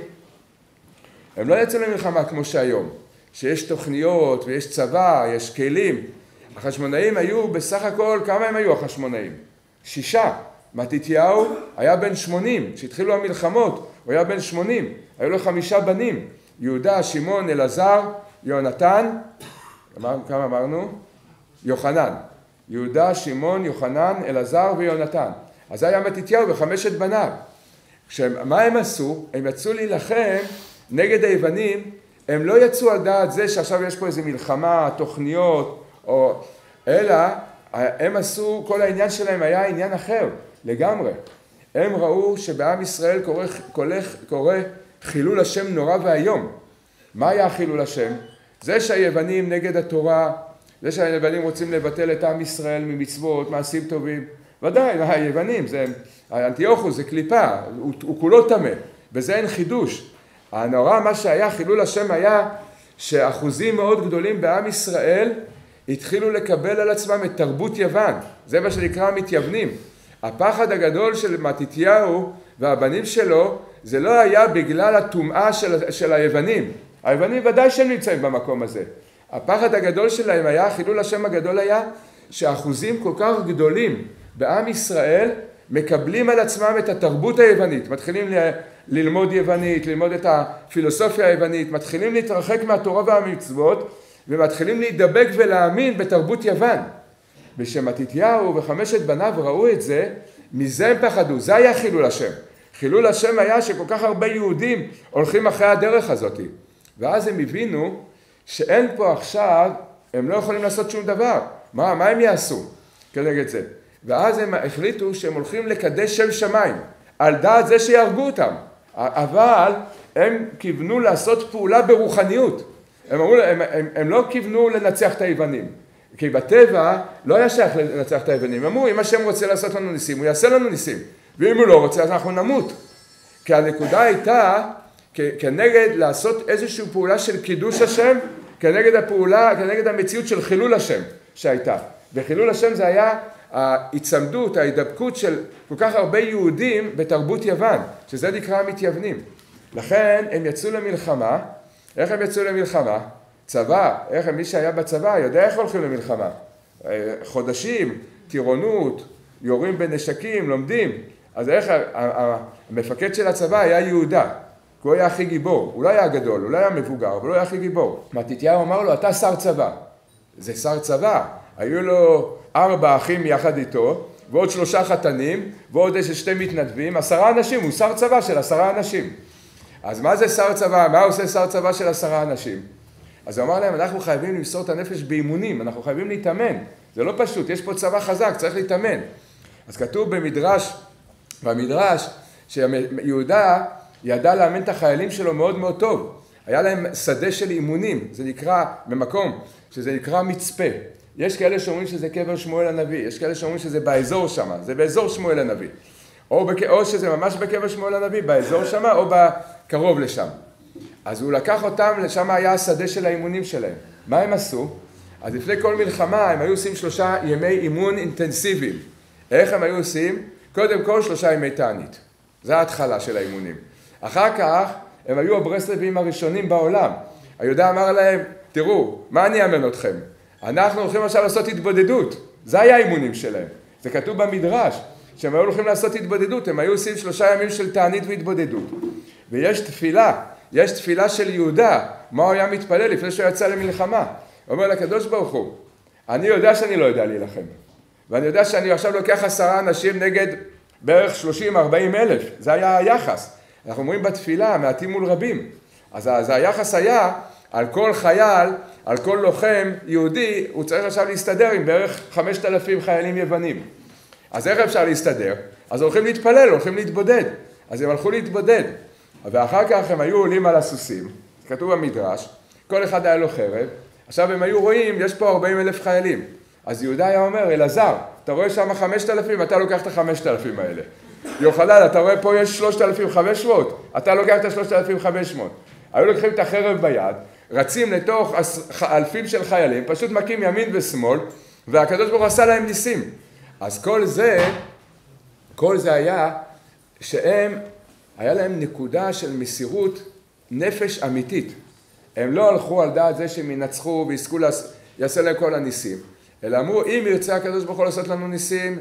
A: הם לא יצאו למלחמה כמו שהיום, שיש תוכניות ויש צבא, יש כלים. החשמונאים היו בסך הכל, כמה הם היו החשמונאים? שישה. מתתיהו היה בן שמונים, כשהתחילו המלחמות הוא היה בן שמונים, היו לו חמישה בנים, יהודה, שמעון, אלעזר, יונתן, כמה אמרנו? יוחנן. יהודה, שמעון, יוחנן, אלעזר ויונתן. אז זה היה מתתיהו וחמשת בניו. מה הם עשו? הם יצאו להילחם נגד היוונים, הם לא יצאו על דעת זה שעכשיו יש פה איזה מלחמה, תוכניות, או... אלא הם עשו, כל העניין שלהם היה עניין אחר לגמרי. הם ראו שבעם ישראל קורה, קורה, קורה חילול השם נורא ואיום. מה היה חילול השם? זה שהיוונים נגד התורה, זה שהיוונים רוצים לבטל את עם ישראל ממצוות, מעשים טובים, ודאי, היוונים, זה, אנטיוכוס זה קליפה, הוא, הוא כולו טמא, בזה אין חידוש. הנורא, מה שהיה, חילול השם היה שאחוזים מאוד גדולים בעם ישראל התחילו לקבל על עצמם את תרבות יוון, זה מה שנקרא מתייוונים. הפחד הגדול של מתתיהו והבנים שלו זה לא היה בגלל הטומאה של, של היוונים, היוונים ודאי שהם נמצאים במקום הזה. הפחד הגדול שלהם היה, חילול השם הגדול היה, שאחוזים כל כך גדולים בעם ישראל מקבלים על עצמם את התרבות היוונית, מתחילים ל- ללמוד יוונית, ללמוד את הפילוסופיה היוונית, מתחילים להתרחק מהתורה והמצוות ומתחילים להידבק ולהאמין בתרבות יוון. ושמתתיהו וחמשת בניו ראו את זה, מזה הם פחדו, זה היה חילול השם. חילול השם היה שכל כך הרבה יהודים הולכים אחרי הדרך הזאת. ואז הם הבינו שאין פה עכשיו, הם לא יכולים לעשות שום דבר. מה, מה הם יעשו כנגד זה? ואז הם החליטו שהם הולכים לקדש שם שמיים, על דעת זה שיהרגו אותם. אבל הם כיוונו לעשות פעולה ברוחניות. הם, אמרו, הם, הם, הם לא כיוונו לנצח את היוונים. כי בטבע לא היה שייך לנצח את היוונים. הם אמרו, אם השם רוצה לעשות לנו ניסים, הוא יעשה לנו ניסים. ואם הוא לא רוצה, אז אנחנו נמות. כי הנקודה הייתה כנגד לעשות איזושהי פעולה של קידוש השם, כנגד הפעולה, כנגד המציאות של חילול השם שהייתה. וחילול השם זה היה ההיצמדות, ההידבקות של כל כך הרבה יהודים בתרבות יוון, שזה נקרא המתייוונים. לכן הם יצאו למלחמה, איך הם יצאו למלחמה? צבא, איך מי שהיה בצבא יודע איך הולכים למלחמה. אה, חודשים, טירונות, יורים בנשקים, לומדים. אז איך המפקד של הצבא היה יהודה, כי הוא היה הכי גיבור, הוא לא היה גדול, הוא לא היה מבוגר, אבל הוא היה הכי גיבור. מתתיהו אמר לו, אתה שר צבא. זה שר צבא. היו לו ארבע אחים יחד איתו, ועוד שלושה חתנים, ועוד איזה שתי מתנדבים, עשרה אנשים, הוא שר צבא של עשרה אנשים. אז מה זה שר צבא? מה עושה שר צבא של עשרה אנשים? אז הוא אמר להם, אנחנו חייבים למסור את הנפש באימונים, אנחנו חייבים להתאמן. זה לא פשוט, יש פה צבא חזק, צריך להתאמן. אז כתוב במדרש, במדרש, שיהודה ידע לאמן את החיילים שלו מאוד מאוד טוב. היה להם שדה של אימונים, זה נקרא, במקום, שזה נקרא מצפה. יש כאלה שאומרים שזה קבר שמואל הנביא, יש כאלה שאומרים שזה באזור שם, זה באזור שמואל הנביא. או, בק... או שזה ממש בקבר שמואל הנביא, באזור שם, או בקרוב לשם. אז הוא לקח אותם, לשם היה השדה של האימונים שלהם. מה הם עשו? אז לפני כל מלחמה הם היו עושים שלושה ימי אימון אינטנסיביים. איך הם היו עושים? קודם כל שלושה ימי תענית. זה ההתחלה של האימונים. אחר כך הם היו הברסלבים הראשונים בעולם. היהודה אמר להם, תראו, מה אני אאמן אתכם? אנחנו הולכים עכשיו לעשות התבודדות. זה היה האימונים שלהם. זה כתוב במדרש, שהם היו הולכים לעשות התבודדות, הם היו עושים שלושה ימים של תענית והתבודדות. ויש תפילה, יש תפילה של יהודה, מה הוא היה מתפלל לפני שהוא יצא למלחמה. הוא אומר לקדוש ברוך הוא, אני יודע שאני לא יודע להילחם, ואני יודע שאני עכשיו לוקח עשרה אנשים נגד בערך שלושים, ארבעים אלף, זה היה היחס. אנחנו אומרים בתפילה, מעטים מול רבים. אז, אז היחס היה, על כל חייל, על כל לוחם יהודי, הוא צריך עכשיו להסתדר עם בערך חמשת אלפים חיילים יוונים. אז איך אפשר להסתדר? אז הולכים להתפלל, הולכים להתבודד. אז הם הלכו להתבודד. ואחר כך הם היו עולים על הסוסים, כתוב במדרש, כל אחד היה לו חרב, עכשיו הם היו רואים, יש פה 40 אלף חיילים. אז יהודה היה אומר, אלעזר, אתה רואה שם 5,000, אתה לוקח את ה-5,000 האלה. יוחנן, אתה רואה פה יש 3,500, אתה לוקח את ה-3,500. היו לוקחים את החרב ביד, רצים לתוך אלפים של חיילים, פשוט מכים ימין ושמאל, והקדוש ברוך הוא עשה להם ניסים. אז כל זה, כל זה היה שהם, היה להם נקודה של מסירות נפש אמיתית. הם לא הלכו על דעת זה שהם ינצחו ויזכו, יעשה להם כל הניסים, אלא אמרו, אם ירצה הקדוש ברוך הוא לעשות לנו ניסים,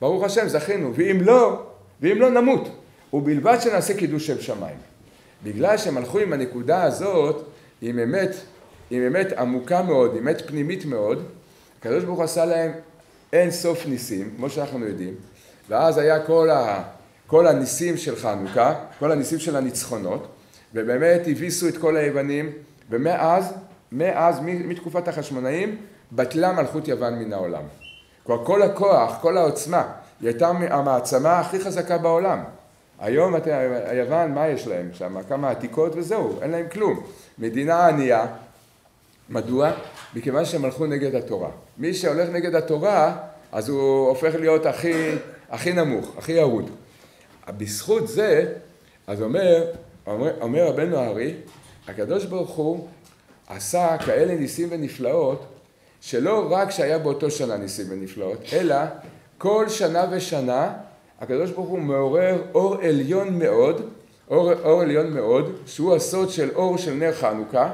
A: ברוך השם, זכינו, ואם לא, ואם לא נמות, ובלבד שנעשה קידוש שם שמיים. בגלל שהם הלכו עם הנקודה הזאת, עם אמת, עם אמת עמוקה מאוד, עם אמת פנימית מאוד, הקדוש ברוך הוא עשה להם אין סוף ניסים, כמו שאנחנו יודעים, ואז היה כל, ה, כל הניסים של חנוכה, כל הניסים של הניצחונות, ובאמת הביסו את כל היוונים, ומאז, מאז, מתקופת החשמונאים, בטלה מלכות יוון מן העולם. כל הכוח, כל העוצמה, היא הייתה המעצמה הכי חזקה בעולם. היום את, היוון, מה יש להם שם? כמה עתיקות וזהו, אין להם כלום. מדינה ענייה, מדוע? מכיוון שהם הלכו נגד התורה. מי שהולך נגד התורה, אז הוא הופך להיות הכי, הכי נמוך, הכי ירוד. בזכות זה, אז אומר, אומר, אומר רבנו הארי, הקדוש ברוך הוא עשה כאלה ניסים ונפלאות, שלא רק שהיה באותו שנה ניסים ונפלאות, אלא כל שנה ושנה הקדוש ברוך הוא מעורר אור עליון מאוד, אור, אור עליון מאוד, שהוא הסוד של אור של נר חנוכה,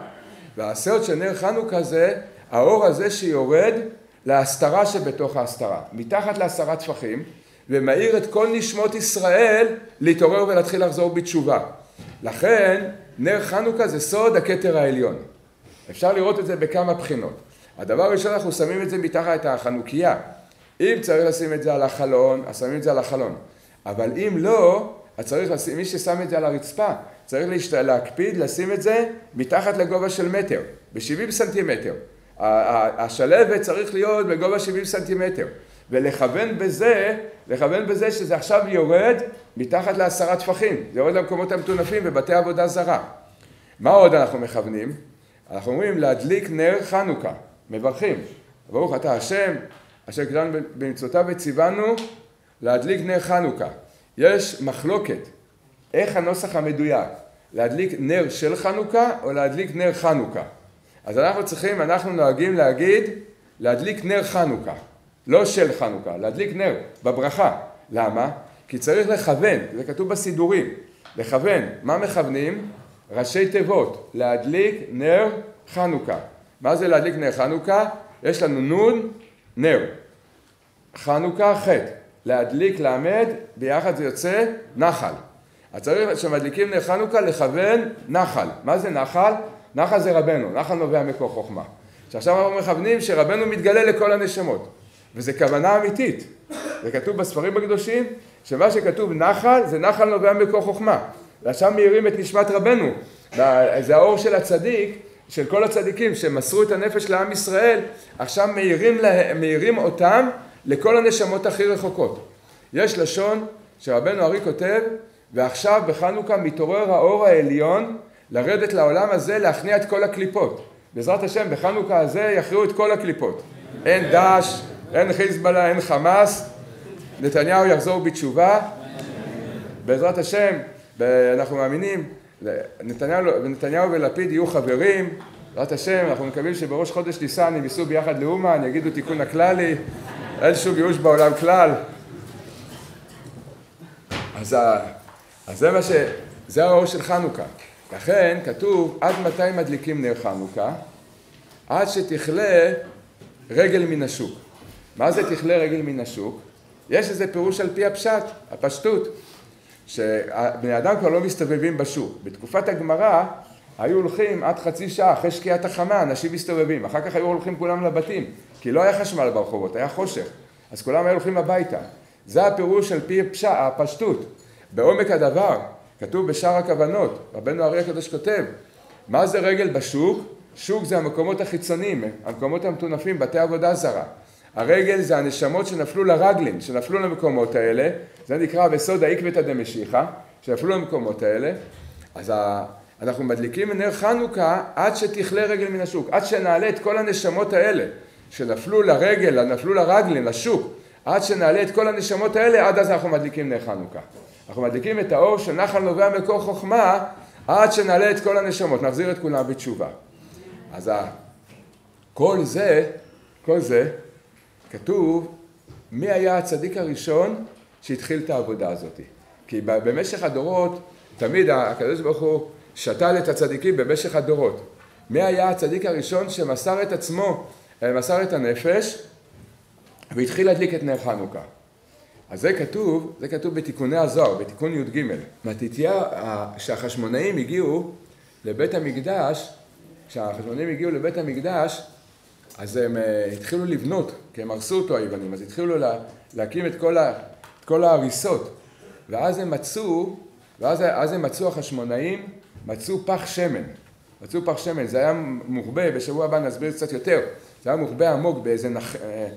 A: והסוד של נר חנוכה זה האור הזה שיורד להסתרה שבתוך ההסתרה, מתחת לעשרה טפחים, ומאיר את כל נשמות ישראל להתעורר ולהתחיל לחזור בתשובה. לכן נר חנוכה זה סוד הכתר העליון. אפשר לראות את זה בכמה בחינות. הדבר הראשון אנחנו שמים את זה מתחת החנוכיה. אם צריך לשים את זה על החלון, אז שמים את זה על החלון. אבל אם לא, אז צריך לשים, מי ששם את זה על הרצפה, צריך להשת... להקפיד לשים את זה מתחת לגובה של מטר, ב-70 סנטימטר. השלבת צריך להיות בגובה 70 סנטימטר. ולכוון בזה, לכוון בזה שזה עכשיו יורד מתחת לעשרה טפחים. זה יורד למקומות המטונפים בבתי עבודה זרה. מה עוד אנחנו מכוונים? אנחנו אומרים להדליק נר חנוכה, מברכים. ברוך אתה השם, אשר כולנו במצוותיו וציוונו להדליק נר חנוכה. יש מחלוקת, איך הנוסח המדויק, להדליק נר של חנוכה או להדליק נר חנוכה. אז אנחנו צריכים, אנחנו נוהגים להגיד להדליק נר חנוכה, לא של חנוכה, להדליק נר בברכה. למה? כי צריך לכוון, זה כתוב בסידורים, לכוון. מה מכוונים? ראשי תיבות, להדליק נר חנוכה. מה זה להדליק נר חנוכה? יש לנו נון, נר. חנוכה, חטא. להדליק, לעמד, ביחד זה יוצא נחל. אז צריך, כשמדליקים נר חנוכה, לכוון נחל. מה זה נחל? נחל זה רבנו, נחל נובע מקור חוכמה. שעכשיו אנחנו מכוונים שרבנו מתגלה לכל הנשמות. וזו כוונה אמיתית. זה כתוב בספרים הקדושים, שמה שכתוב נחל, זה נחל נובע מקור חוכמה. ועכשיו מאירים את נשמת רבנו. זה האור של הצדיק, של כל הצדיקים שמסרו את הנפש לעם ישראל, עכשיו מאירים, מאירים אותם לכל הנשמות הכי רחוקות. יש לשון שרבנו ארי כותב, ועכשיו בחנוכה מתעורר האור העליון לרדת לעולם הזה להכניע את כל הקליפות. בעזרת השם בחנוכה הזה יכריעו את כל הקליפות. אין דאעש, אין חיזבאללה, אין חמאס, נתניהו יחזור בתשובה. בעזרת השם, אנחנו מאמינים, נתניהו, נתניהו ולפיד יהיו חברים, בעזרת השם, אנחנו מקווים שבראש חודש ניסן הם ייסעו ביחד לאומן, יגידו תיקון הכללי, אין שום ייאוש בעולם כלל. אז, אז זה מה ש... זה האור של חנוכה. לכן כתוב עד מתי מדליקים נר חנוכה? עד שתכלה רגל מן השוק. מה זה תכלה רגל מן השוק? יש איזה פירוש על פי הפשט, הפשטות, שבני אדם כבר לא מסתובבים בשוק. בתקופת הגמרא היו הולכים עד חצי שעה אחרי שקיעת החמה, אנשים מסתובבים. אחר כך היו הולכים כולם לבתים, כי לא היה חשמל ברחובות, היה חושך. אז כולם היו הולכים הביתה. זה הפירוש על פי הפשט, הפשטות. בעומק הדבר, כתוב בשאר הכוונות, רבנו אריה הקדוש כותב, מה זה רגל בשוק? שוק זה המקומות החיצוניים, המקומות המטונפים, בתי עבודה זרה. הרגל זה הנשמות שנפלו לרגלים, שנפלו למקומות האלה, זה נקרא בסוד העקבתא דמשיחא, שנפלו למקומות האלה. אז. אנחנו מדליקים נר חנוכה עד שתכלה רגל מן השוק, עד שנעלה את כל הנשמות האלה, שנפלו לרגל, נפלו לרגלים, לשוק, עד שנעלה את כל הנשמות האלה, עד אז אנחנו מדליקים נר חנוכה. אנחנו מדליקים את האור של נחל נובע מקור חוכמה עד שנעלה את כל הנשמות, נחזיר את כולם בתשובה. אז כל זה, כל זה, כתוב מי היה הצדיק הראשון שהתחיל את העבודה הזאת. כי במשך הדורות, תמיד הקדוש ברוך הוא שתל את הצדיקים במשך הדורות. מי היה הצדיק הראשון שמסר את עצמו, מסר את הנפש והתחיל להדליק את נר חנוכה. אז זה כתוב, זה כתוב בתיקוני הזוהר, בתיקון י"ג. מתתיה, כשהחשמונאים הגיעו לבית המקדש, כשהחשמונאים הגיעו לבית המקדש, אז הם uh, התחילו לבנות, כי הם הרסו אותו היוונים, אז התחילו לה, להקים את כל, ה, את כל ההריסות. ואז הם מצאו, ואז הם מצאו החשמונאים, מצאו פח שמן. מצאו פח שמן, זה היה מוחבא, בשבוע הבא נסביר קצת יותר, זה היה מוחבא עמוק באיזה נח... אה,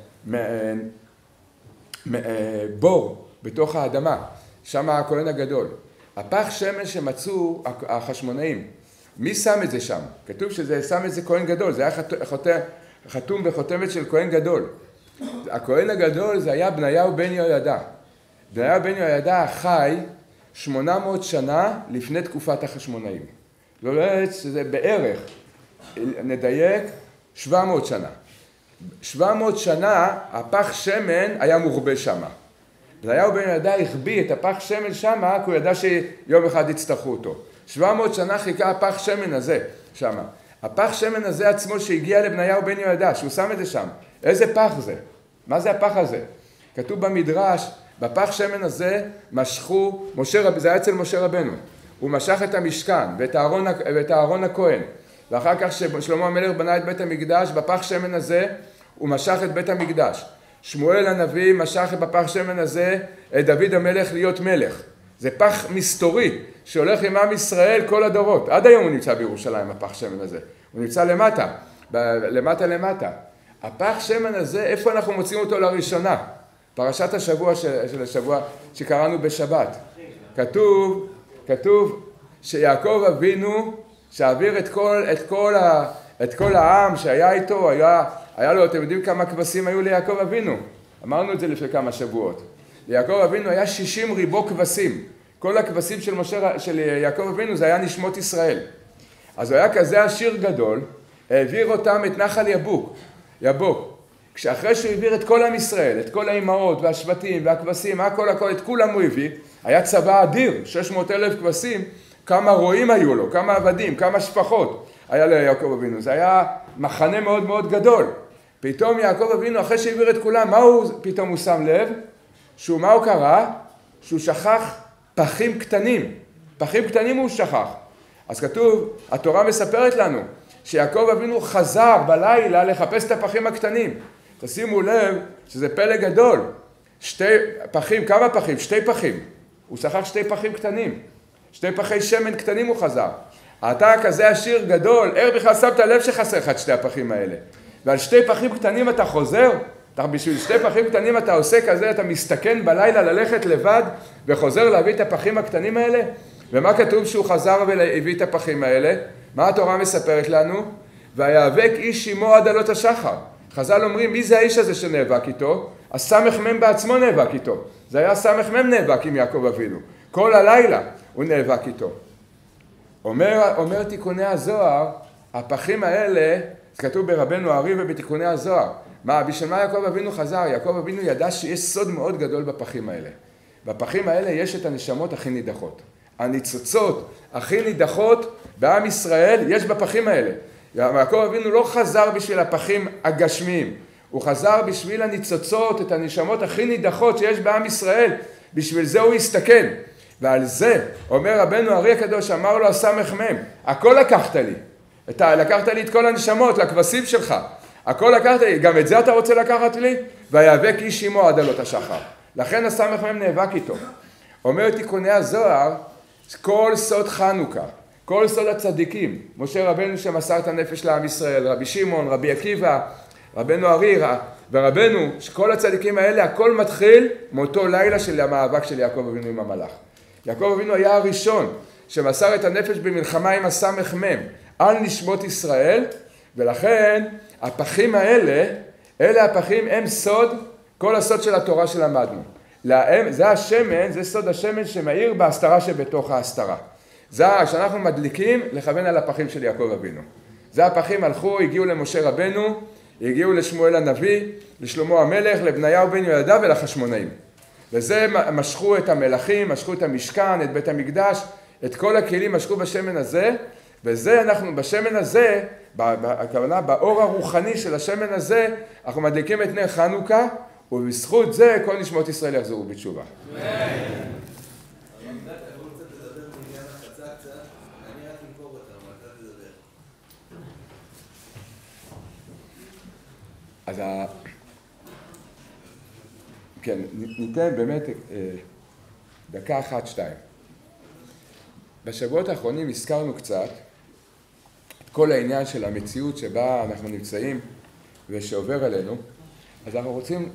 A: אה, בור בתוך האדמה, שם הכהן הגדול. הפח שמן שמצאו החשמונאים, מי שם את זה שם? כתוב שזה שם את זה כהן גדול, זה היה חוטא, חתום בחותמת של כהן גדול. הכהן הגדול זה היה בניהו בן יהוידע. בניהו בן יהוידע חי 800 שנה לפני תקופת החשמונאים. זאת אומרת שזה בערך, נדייק, 700 שנה. 700 שנה הפח שמן היה מורבה שמה. בניהו בן יהוידע החביא את הפח שמן שמה כי הוא ידע שיום אחד יצטרכו אותו. 700 שנה חיכה הפח שמן הזה שמה. הפח שמן הזה עצמו שהגיע לבניהו בן יהוידע, שהוא שם את זה שם. איזה פח זה? מה זה הפח הזה? כתוב במדרש, בפח שמן הזה משכו, משה זה היה אצל משה רבנו. הוא משך את המשכן ואת אהרון, ואת אהרון הכהן. ואחר כך ששלמה המלך בנה את בית המקדש, בפח שמן הזה הוא משך את בית המקדש. שמואל הנביא משך בפח שמן הזה את דוד המלך להיות מלך. זה פח מסתורי שהולך עם עם ישראל כל הדורות. עד היום הוא נמצא בירושלים, הפח שמן הזה. הוא נמצא למטה, ב- למטה למטה. הפח שמן הזה, איפה אנחנו מוצאים אותו לראשונה? פרשת השבוע של, של השבוע שקראנו בשבת. כתוב, כתוב שיעקב אבינו, שהעביר את כל, את כל, ה, את כל העם שהיה איתו, היה, היה לו, אתם יודעים כמה כבשים היו ליעקב אבינו? אמרנו את זה לפני כמה שבועות. ליעקב אבינו היה שישים ריבו כבשים. כל הכבשים של, משה, של יעקב אבינו זה היה נשמות ישראל. אז הוא היה כזה עשיר גדול, העביר אותם את נחל יבוק, יבוק. כשאחרי שהוא העביר את כל עם ישראל, את כל האימהות והשבטים והכבשים, הכל הכל, את כולם הוא הביא, היה צבא אדיר, 600 אלף כבשים, כמה רועים היו לו, כמה עבדים, כמה שפחות היה ליעקב אבינו, זה היה מחנה מאוד מאוד גדול. פתאום יעקב אבינו, אחרי שהעביר את כולם, מה הוא, פתאום הוא שם לב? שהוא, מה הוא קרא? שהוא שכח פחים קטנים. פחים קטנים הוא שכח. אז כתוב, התורה מספרת לנו, שיעקב אבינו חזר בלילה לחפש את הפחים הקטנים. תשימו לב שזה פלא גדול. שתי פחים, כמה פחים? שתי פחים. הוא שכח שתי פחים קטנים. שתי פחי שמן קטנים הוא חזר. אתה כזה עשיר גדול, איך בכלל שמת לב שחסר לך את שתי הפחים האלה? ועל שתי פחים קטנים אתה חוזר? אתה בשביל שתי פחים קטנים אתה עושה כזה, אתה מסתכן בלילה ללכת לבד וחוזר להביא את הפחים הקטנים האלה? ומה כתוב שהוא חזר והביא את הפחים האלה? מה התורה מספרת לנו? ויאבק איש עמו עד עלות השחר. חז"ל אומרים, מי זה האיש הזה שנאבק איתו? הסמ"ם בעצמו נאבק איתו. זה היה סמ"ם נאבק עם יעקב אבינו. כל הלילה הוא נאבק איתו. אומר, אומר תיקוני הזוהר, הפחים האלה, זה כתוב ברבנו הארי ובתיקוני הזוהר. מה, בשביל מה יעקב אבינו חזר? יעקב אבינו ידע שיש סוד מאוד גדול בפחים האלה. בפחים האלה יש את הנשמות הכי נידחות. הניצוצות הכי נידחות בעם ישראל יש בפחים האלה. יעקב אבינו לא חזר בשביל הפחים הגשמיים, הוא חזר בשביל הניצוצות, את הנשמות הכי נידחות שיש בעם ישראל, בשביל זה הוא הסתכן. ועל זה אומר רבנו ארי הקדוש, אמר לו הסמ"ם, הכל לקחת לי. אתה, לקחת לי את כל הנשמות, לכבשים שלך. הכל לקחת לי, גם את זה אתה רוצה לקחת לי? ויאבק איש עמו עד עלות השחר. לכן הסמ"ם נאבק איתו. אומר תיקוני הזוהר, כל סוד חנוכה, כל סוד הצדיקים, משה רבנו שמסר את הנפש לעם ישראל, רבי שמעון, רבי עקיבא, רבנו ארירה ורבנו, כל הצדיקים האלה, הכל מתחיל מאותו לילה של המאבק של יעקב אבינו עם המלאך. יעקב אבינו היה הראשון שמסר את הנפש במלחמה עם הסמ"ם על נשמות ישראל, ולכן הפחים האלה, אלה הפחים הם סוד, כל הסוד של התורה שלמדנו. להם, זה השמן, זה סוד השמן שמאיר בהסתרה שבתוך ההסתרה. זה כשאנחנו מדליקים, לכוון על הפחים של יעקב אבינו. זה הפחים הלכו, הגיעו למשה רבנו, הגיעו לשמואל הנביא, לשלמה המלך, לבניהו בן יהודה ולחשמונאים. וזה משכו את המלכים, משכו את המשכן, את בית המקדש, את כל הכלים משכו בשמן הזה, וזה אנחנו, בשמן הזה, הכוונה באור הרוחני של השמן הזה, אנחנו מדליקים את נר חנוכה, ובזכות זה כל נשמות ישראל יחזרו בתשובה. אז. כן, ניתן באמת דקה אחת, שתיים. בשבועות האחרונים הזכרנו קצת את כל העניין של המציאות שבה אנחנו נמצאים ושעובר עלינו, אז אנחנו רוצים,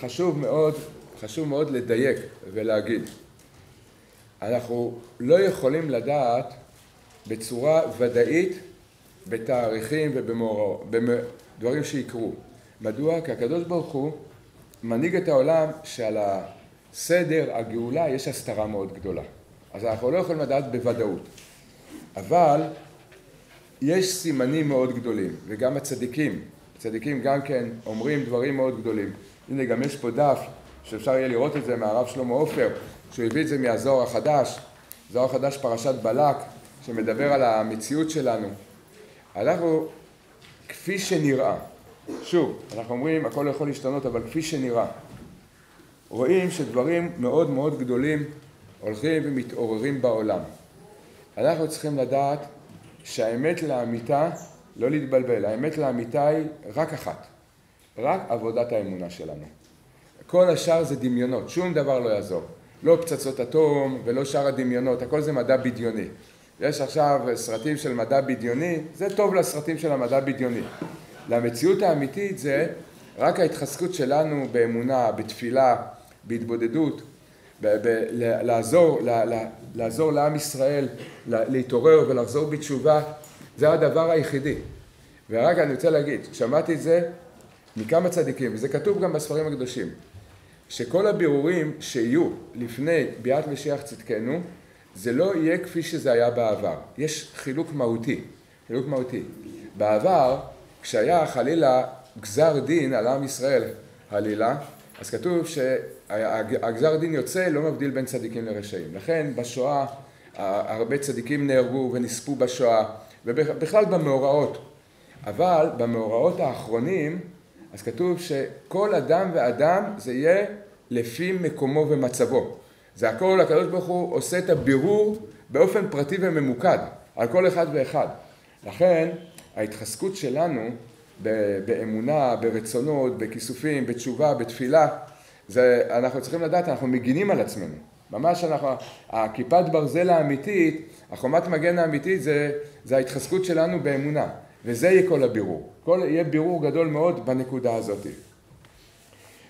A: חשוב מאוד, חשוב מאוד לדייק ולהגיד. אנחנו לא יכולים לדעת בצורה ודאית בתאריכים ובמאורעות, דברים שיקרו. מדוע? כי הקדוש ברוך הוא מנהיג את העולם שעל הסדר, הגאולה, יש הסתרה מאוד גדולה. אז אנחנו לא יכולים לדעת בוודאות. אבל יש סימנים מאוד גדולים, וגם הצדיקים, הצדיקים גם כן אומרים דברים מאוד גדולים. הנה גם יש פה דף שאפשר יהיה לראות את זה מהרב שלמה עופר, שהוא הביא את זה מהזוהר החדש, זוהר החדש פרשת בלק, שמדבר על המציאות שלנו. אנחנו, כפי שנראה, שוב, אנחנו אומרים הכל יכול להשתנות, אבל כפי שנראה, רואים שדברים מאוד מאוד גדולים הולכים ומתעוררים בעולם. אנחנו צריכים לדעת שהאמת לאמיתה, לא להתבלבל, האמת לאמיתה היא רק אחת, רק עבודת האמונה שלנו. כל השאר זה דמיונות, שום דבר לא יעזור. לא פצצות אטום ולא שאר הדמיונות, הכל זה מדע בדיוני. יש עכשיו סרטים של מדע בדיוני, זה טוב לסרטים של המדע בדיוני. למציאות האמיתית זה רק ההתחזקות שלנו באמונה, בתפילה, בהתבודדות, ב- ב- לעזור, לעזור לעם ישראל להתעורר ולחזור בתשובה, זה הדבר היחידי. ורק אני רוצה להגיד, שמעתי את זה מכמה צדיקים, וזה כתוב גם בספרים הקדושים, שכל הבירורים שיהיו לפני ביאת משיח צדקנו, זה לא יהיה כפי שזה היה בעבר. יש חילוק מהותי, חילוק מהותי. בעבר, כשהיה חלילה גזר דין על עם ישראל, חלילה, אז כתוב שהגזר דין יוצא לא מבדיל בין צדיקים לרשעים. לכן בשואה הרבה צדיקים נהרגו ונספו בשואה, ובכלל במאורעות. אבל במאורעות האחרונים, אז כתוב שכל אדם ואדם זה יהיה לפי מקומו ומצבו. זה הכל, הקדוש ברוך הוא עושה את הבירור באופן פרטי וממוקד על כל אחד ואחד. לכן ההתחזקות שלנו באמונה, ברצונות, בכיסופים, בתשובה, בתפילה, זה, אנחנו צריכים לדעת, אנחנו מגינים על עצמנו. ממש אנחנו, הכיפת ברזל האמיתית, החומת מגן האמיתית זה, זה ההתחזקות שלנו באמונה. וזה יהיה כל הבירור. כל, יהיה בירור גדול מאוד בנקודה הזאת.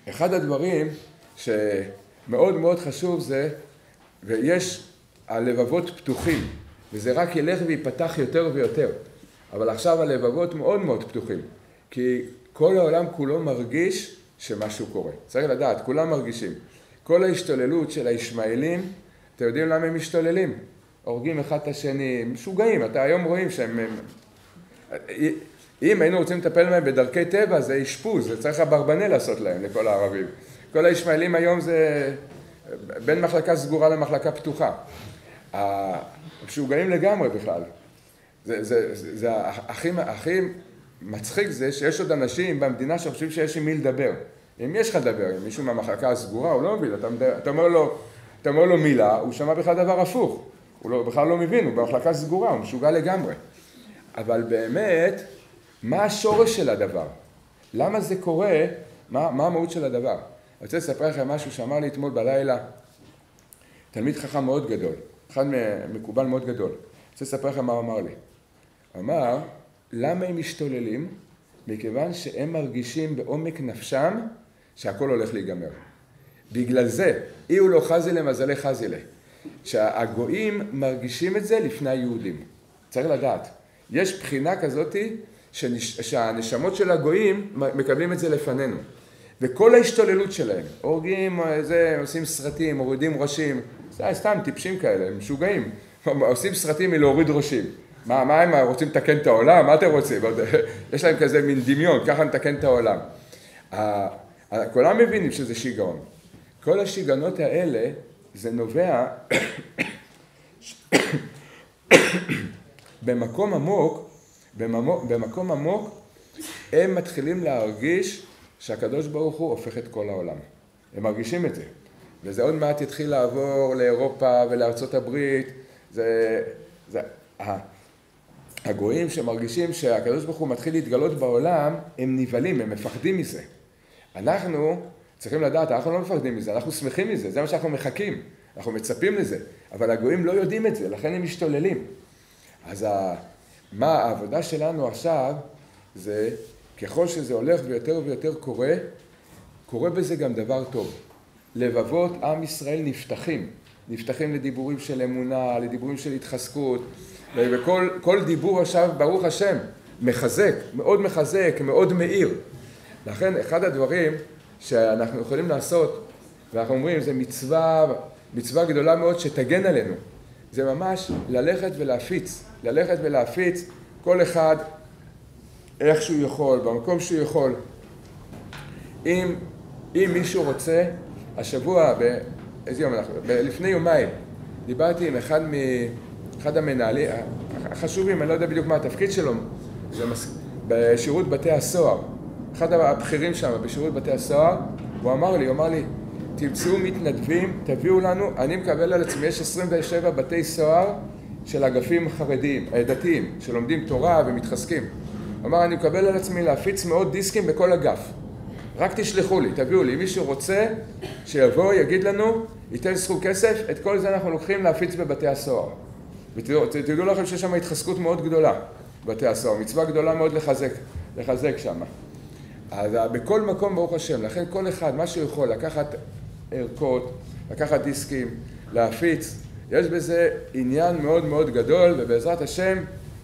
A: אחד הדברים שמאוד מאוד חשוב זה, ויש הלבבות פתוחים, וזה רק ילך וייפתח יותר ויותר. אבל עכשיו הלבבות מאוד מאוד פתוחים, כי כל העולם כולו מרגיש שמשהו קורה. צריך לדעת, כולם מרגישים. כל ההשתוללות של הישמעאלים, אתם יודעים למה הם משתוללים? הורגים אחד את השני, משוגעים, אתה היום רואים שהם... אם היינו רוצים לטפל בהם בדרכי טבע, זה אשפוז, זה צריך אברבנל לעשות להם, לכל הערבים. כל הישמעאלים היום זה בין מחלקה סגורה למחלקה פתוחה. המשוגעים לגמרי בכלל. זה, זה, זה, זה הכי, הכי מצחיק זה שיש עוד אנשים במדינה שחושבים שיש עם מי לדבר. אם יש לך לדבר עם מישהו מהמחלקה הסגורה, הוא לא מבין, אתה, אתה, אומר לו, אתה אומר לו מילה, הוא שמע בכלל דבר הפוך. הוא לא, בכלל לא מבין, הוא במחלקה סגורה, הוא משוגע לגמרי. אבל באמת, מה השורש של הדבר? למה זה קורה? מה, מה המהות של הדבר? אני רוצה לספר לכם משהו שאמר לי אתמול בלילה תלמיד חכם מאוד גדול, אחד מקובל מאוד גדול. אני רוצה לספר לכם מה הוא אמר לי. אמר, למה הם משתוללים? מכיוון שהם מרגישים בעומק נפשם שהכל הולך להיגמר. בגלל זה, אי הוא לא חזי למזלי חזי לה. שהגויים מרגישים את זה לפני היהודים. צריך לדעת. יש בחינה כזאתי. שהנשמות של הגויים מקבלים את זה לפנינו. וכל ההשתוללות שלהם, הורגים, זה, עושים סרטים, מורידים ראשים, סתם טיפשים כאלה, הם משוגעים, (laughs) עושים סרטים מלהוריד ראשים. מה, מה הם רוצים לתקן את העולם? מה אתם רוצים? יש להם כזה מין דמיון, ככה נתקן את העולם. כולם מבינים שזה שיגעון. כל השיגעונות האלה, זה נובע (coughs) במקום עמוק, במקום עמוק, הם מתחילים להרגיש שהקדוש ברוך הוא הופך את כל העולם. הם מרגישים את זה. וזה עוד מעט יתחיל לעבור לאירופה ולארצות הברית. זה, זה, הגויים שמרגישים שהקדוש ברוך הוא מתחיל להתגלות בעולם, הם נבהלים, הם מפחדים מזה. אנחנו צריכים לדעת, אנחנו לא מפחדים מזה, אנחנו שמחים מזה, זה מה שאנחנו מחכים, אנחנו מצפים לזה, אבל הגויים לא יודעים את זה, לכן הם משתוללים. אז ה... מה העבודה שלנו עכשיו זה ככל שזה הולך ויותר ויותר קורה, קורה בזה גם דבר טוב. לבבות עם ישראל נפתחים, נפתחים לדיבורים של אמונה, לדיבורים של התחזקות, וכל דיבור עכשיו, ברוך השם, מחזק, מאוד מחזק, מאוד מאיר. לכן אחד הדברים שאנחנו יכולים לעשות, ואנחנו אומרים, זה מצווה, מצווה גדולה מאוד שתגן עלינו. זה ממש ללכת ולהפיץ, ללכת ולהפיץ כל אחד איך שהוא יכול, במקום שהוא יכול. אם, אם מישהו רוצה, השבוע, באיזה יום אנחנו? לפני יומיים, דיברתי עם אחד, מ, אחד המנהלים, החשובים, אני לא יודע בדיוק מה התפקיד שלו, זה מס, בשירות בתי הסוהר. אחד הבכירים שם בשירות בתי הסוהר, הוא אמר לי, הוא אמר לי, תמצאו מתנדבים, תביאו לנו, אני מקבל על עצמי, יש 27 בתי סוהר של אגפים חרדיים, אה, דתיים, שלומדים תורה ומתחזקים. הוא אמר, אני מקבל על עצמי להפיץ מאות דיסקים בכל אגף. רק תשלחו לי, תביאו לי. אם מישהו רוצה, שיבוא, יגיד לנו, ייתן סכום כסף, את כל זה אנחנו לוקחים להפיץ בבתי הסוהר. ותדעו לכם שיש שם התחזקות מאוד גדולה בבתי הסוהר, מצווה גדולה מאוד לחזק, לחזק שם. אז בכל מקום, ברוך השם, לכן כל אחד, מה שהוא יכול, לקחת ערכות, לקחת דיסקים, להפיץ, יש בזה עניין מאוד מאוד גדול, ובעזרת השם,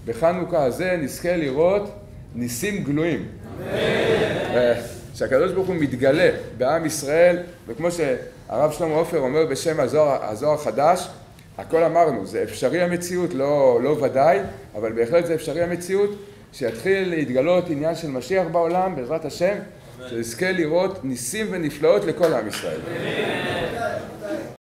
A: בחנוכה הזה נזכה לראות ניסים גלויים. אמן. שהקדוש ברוך הוא מתגלה בעם ישראל, וכמו שהרב שלמה עופר אומר בשם הזוהר, הזוהר החדש, הכל אמרנו, זה אפשרי המציאות, לא, לא ודאי, אבל בהחלט זה אפשרי המציאות, שיתחיל להתגלות עניין של משיח בעולם, בעזרת השם, שנזכה לראות ניסים ונפלאות לכל עם ישראל.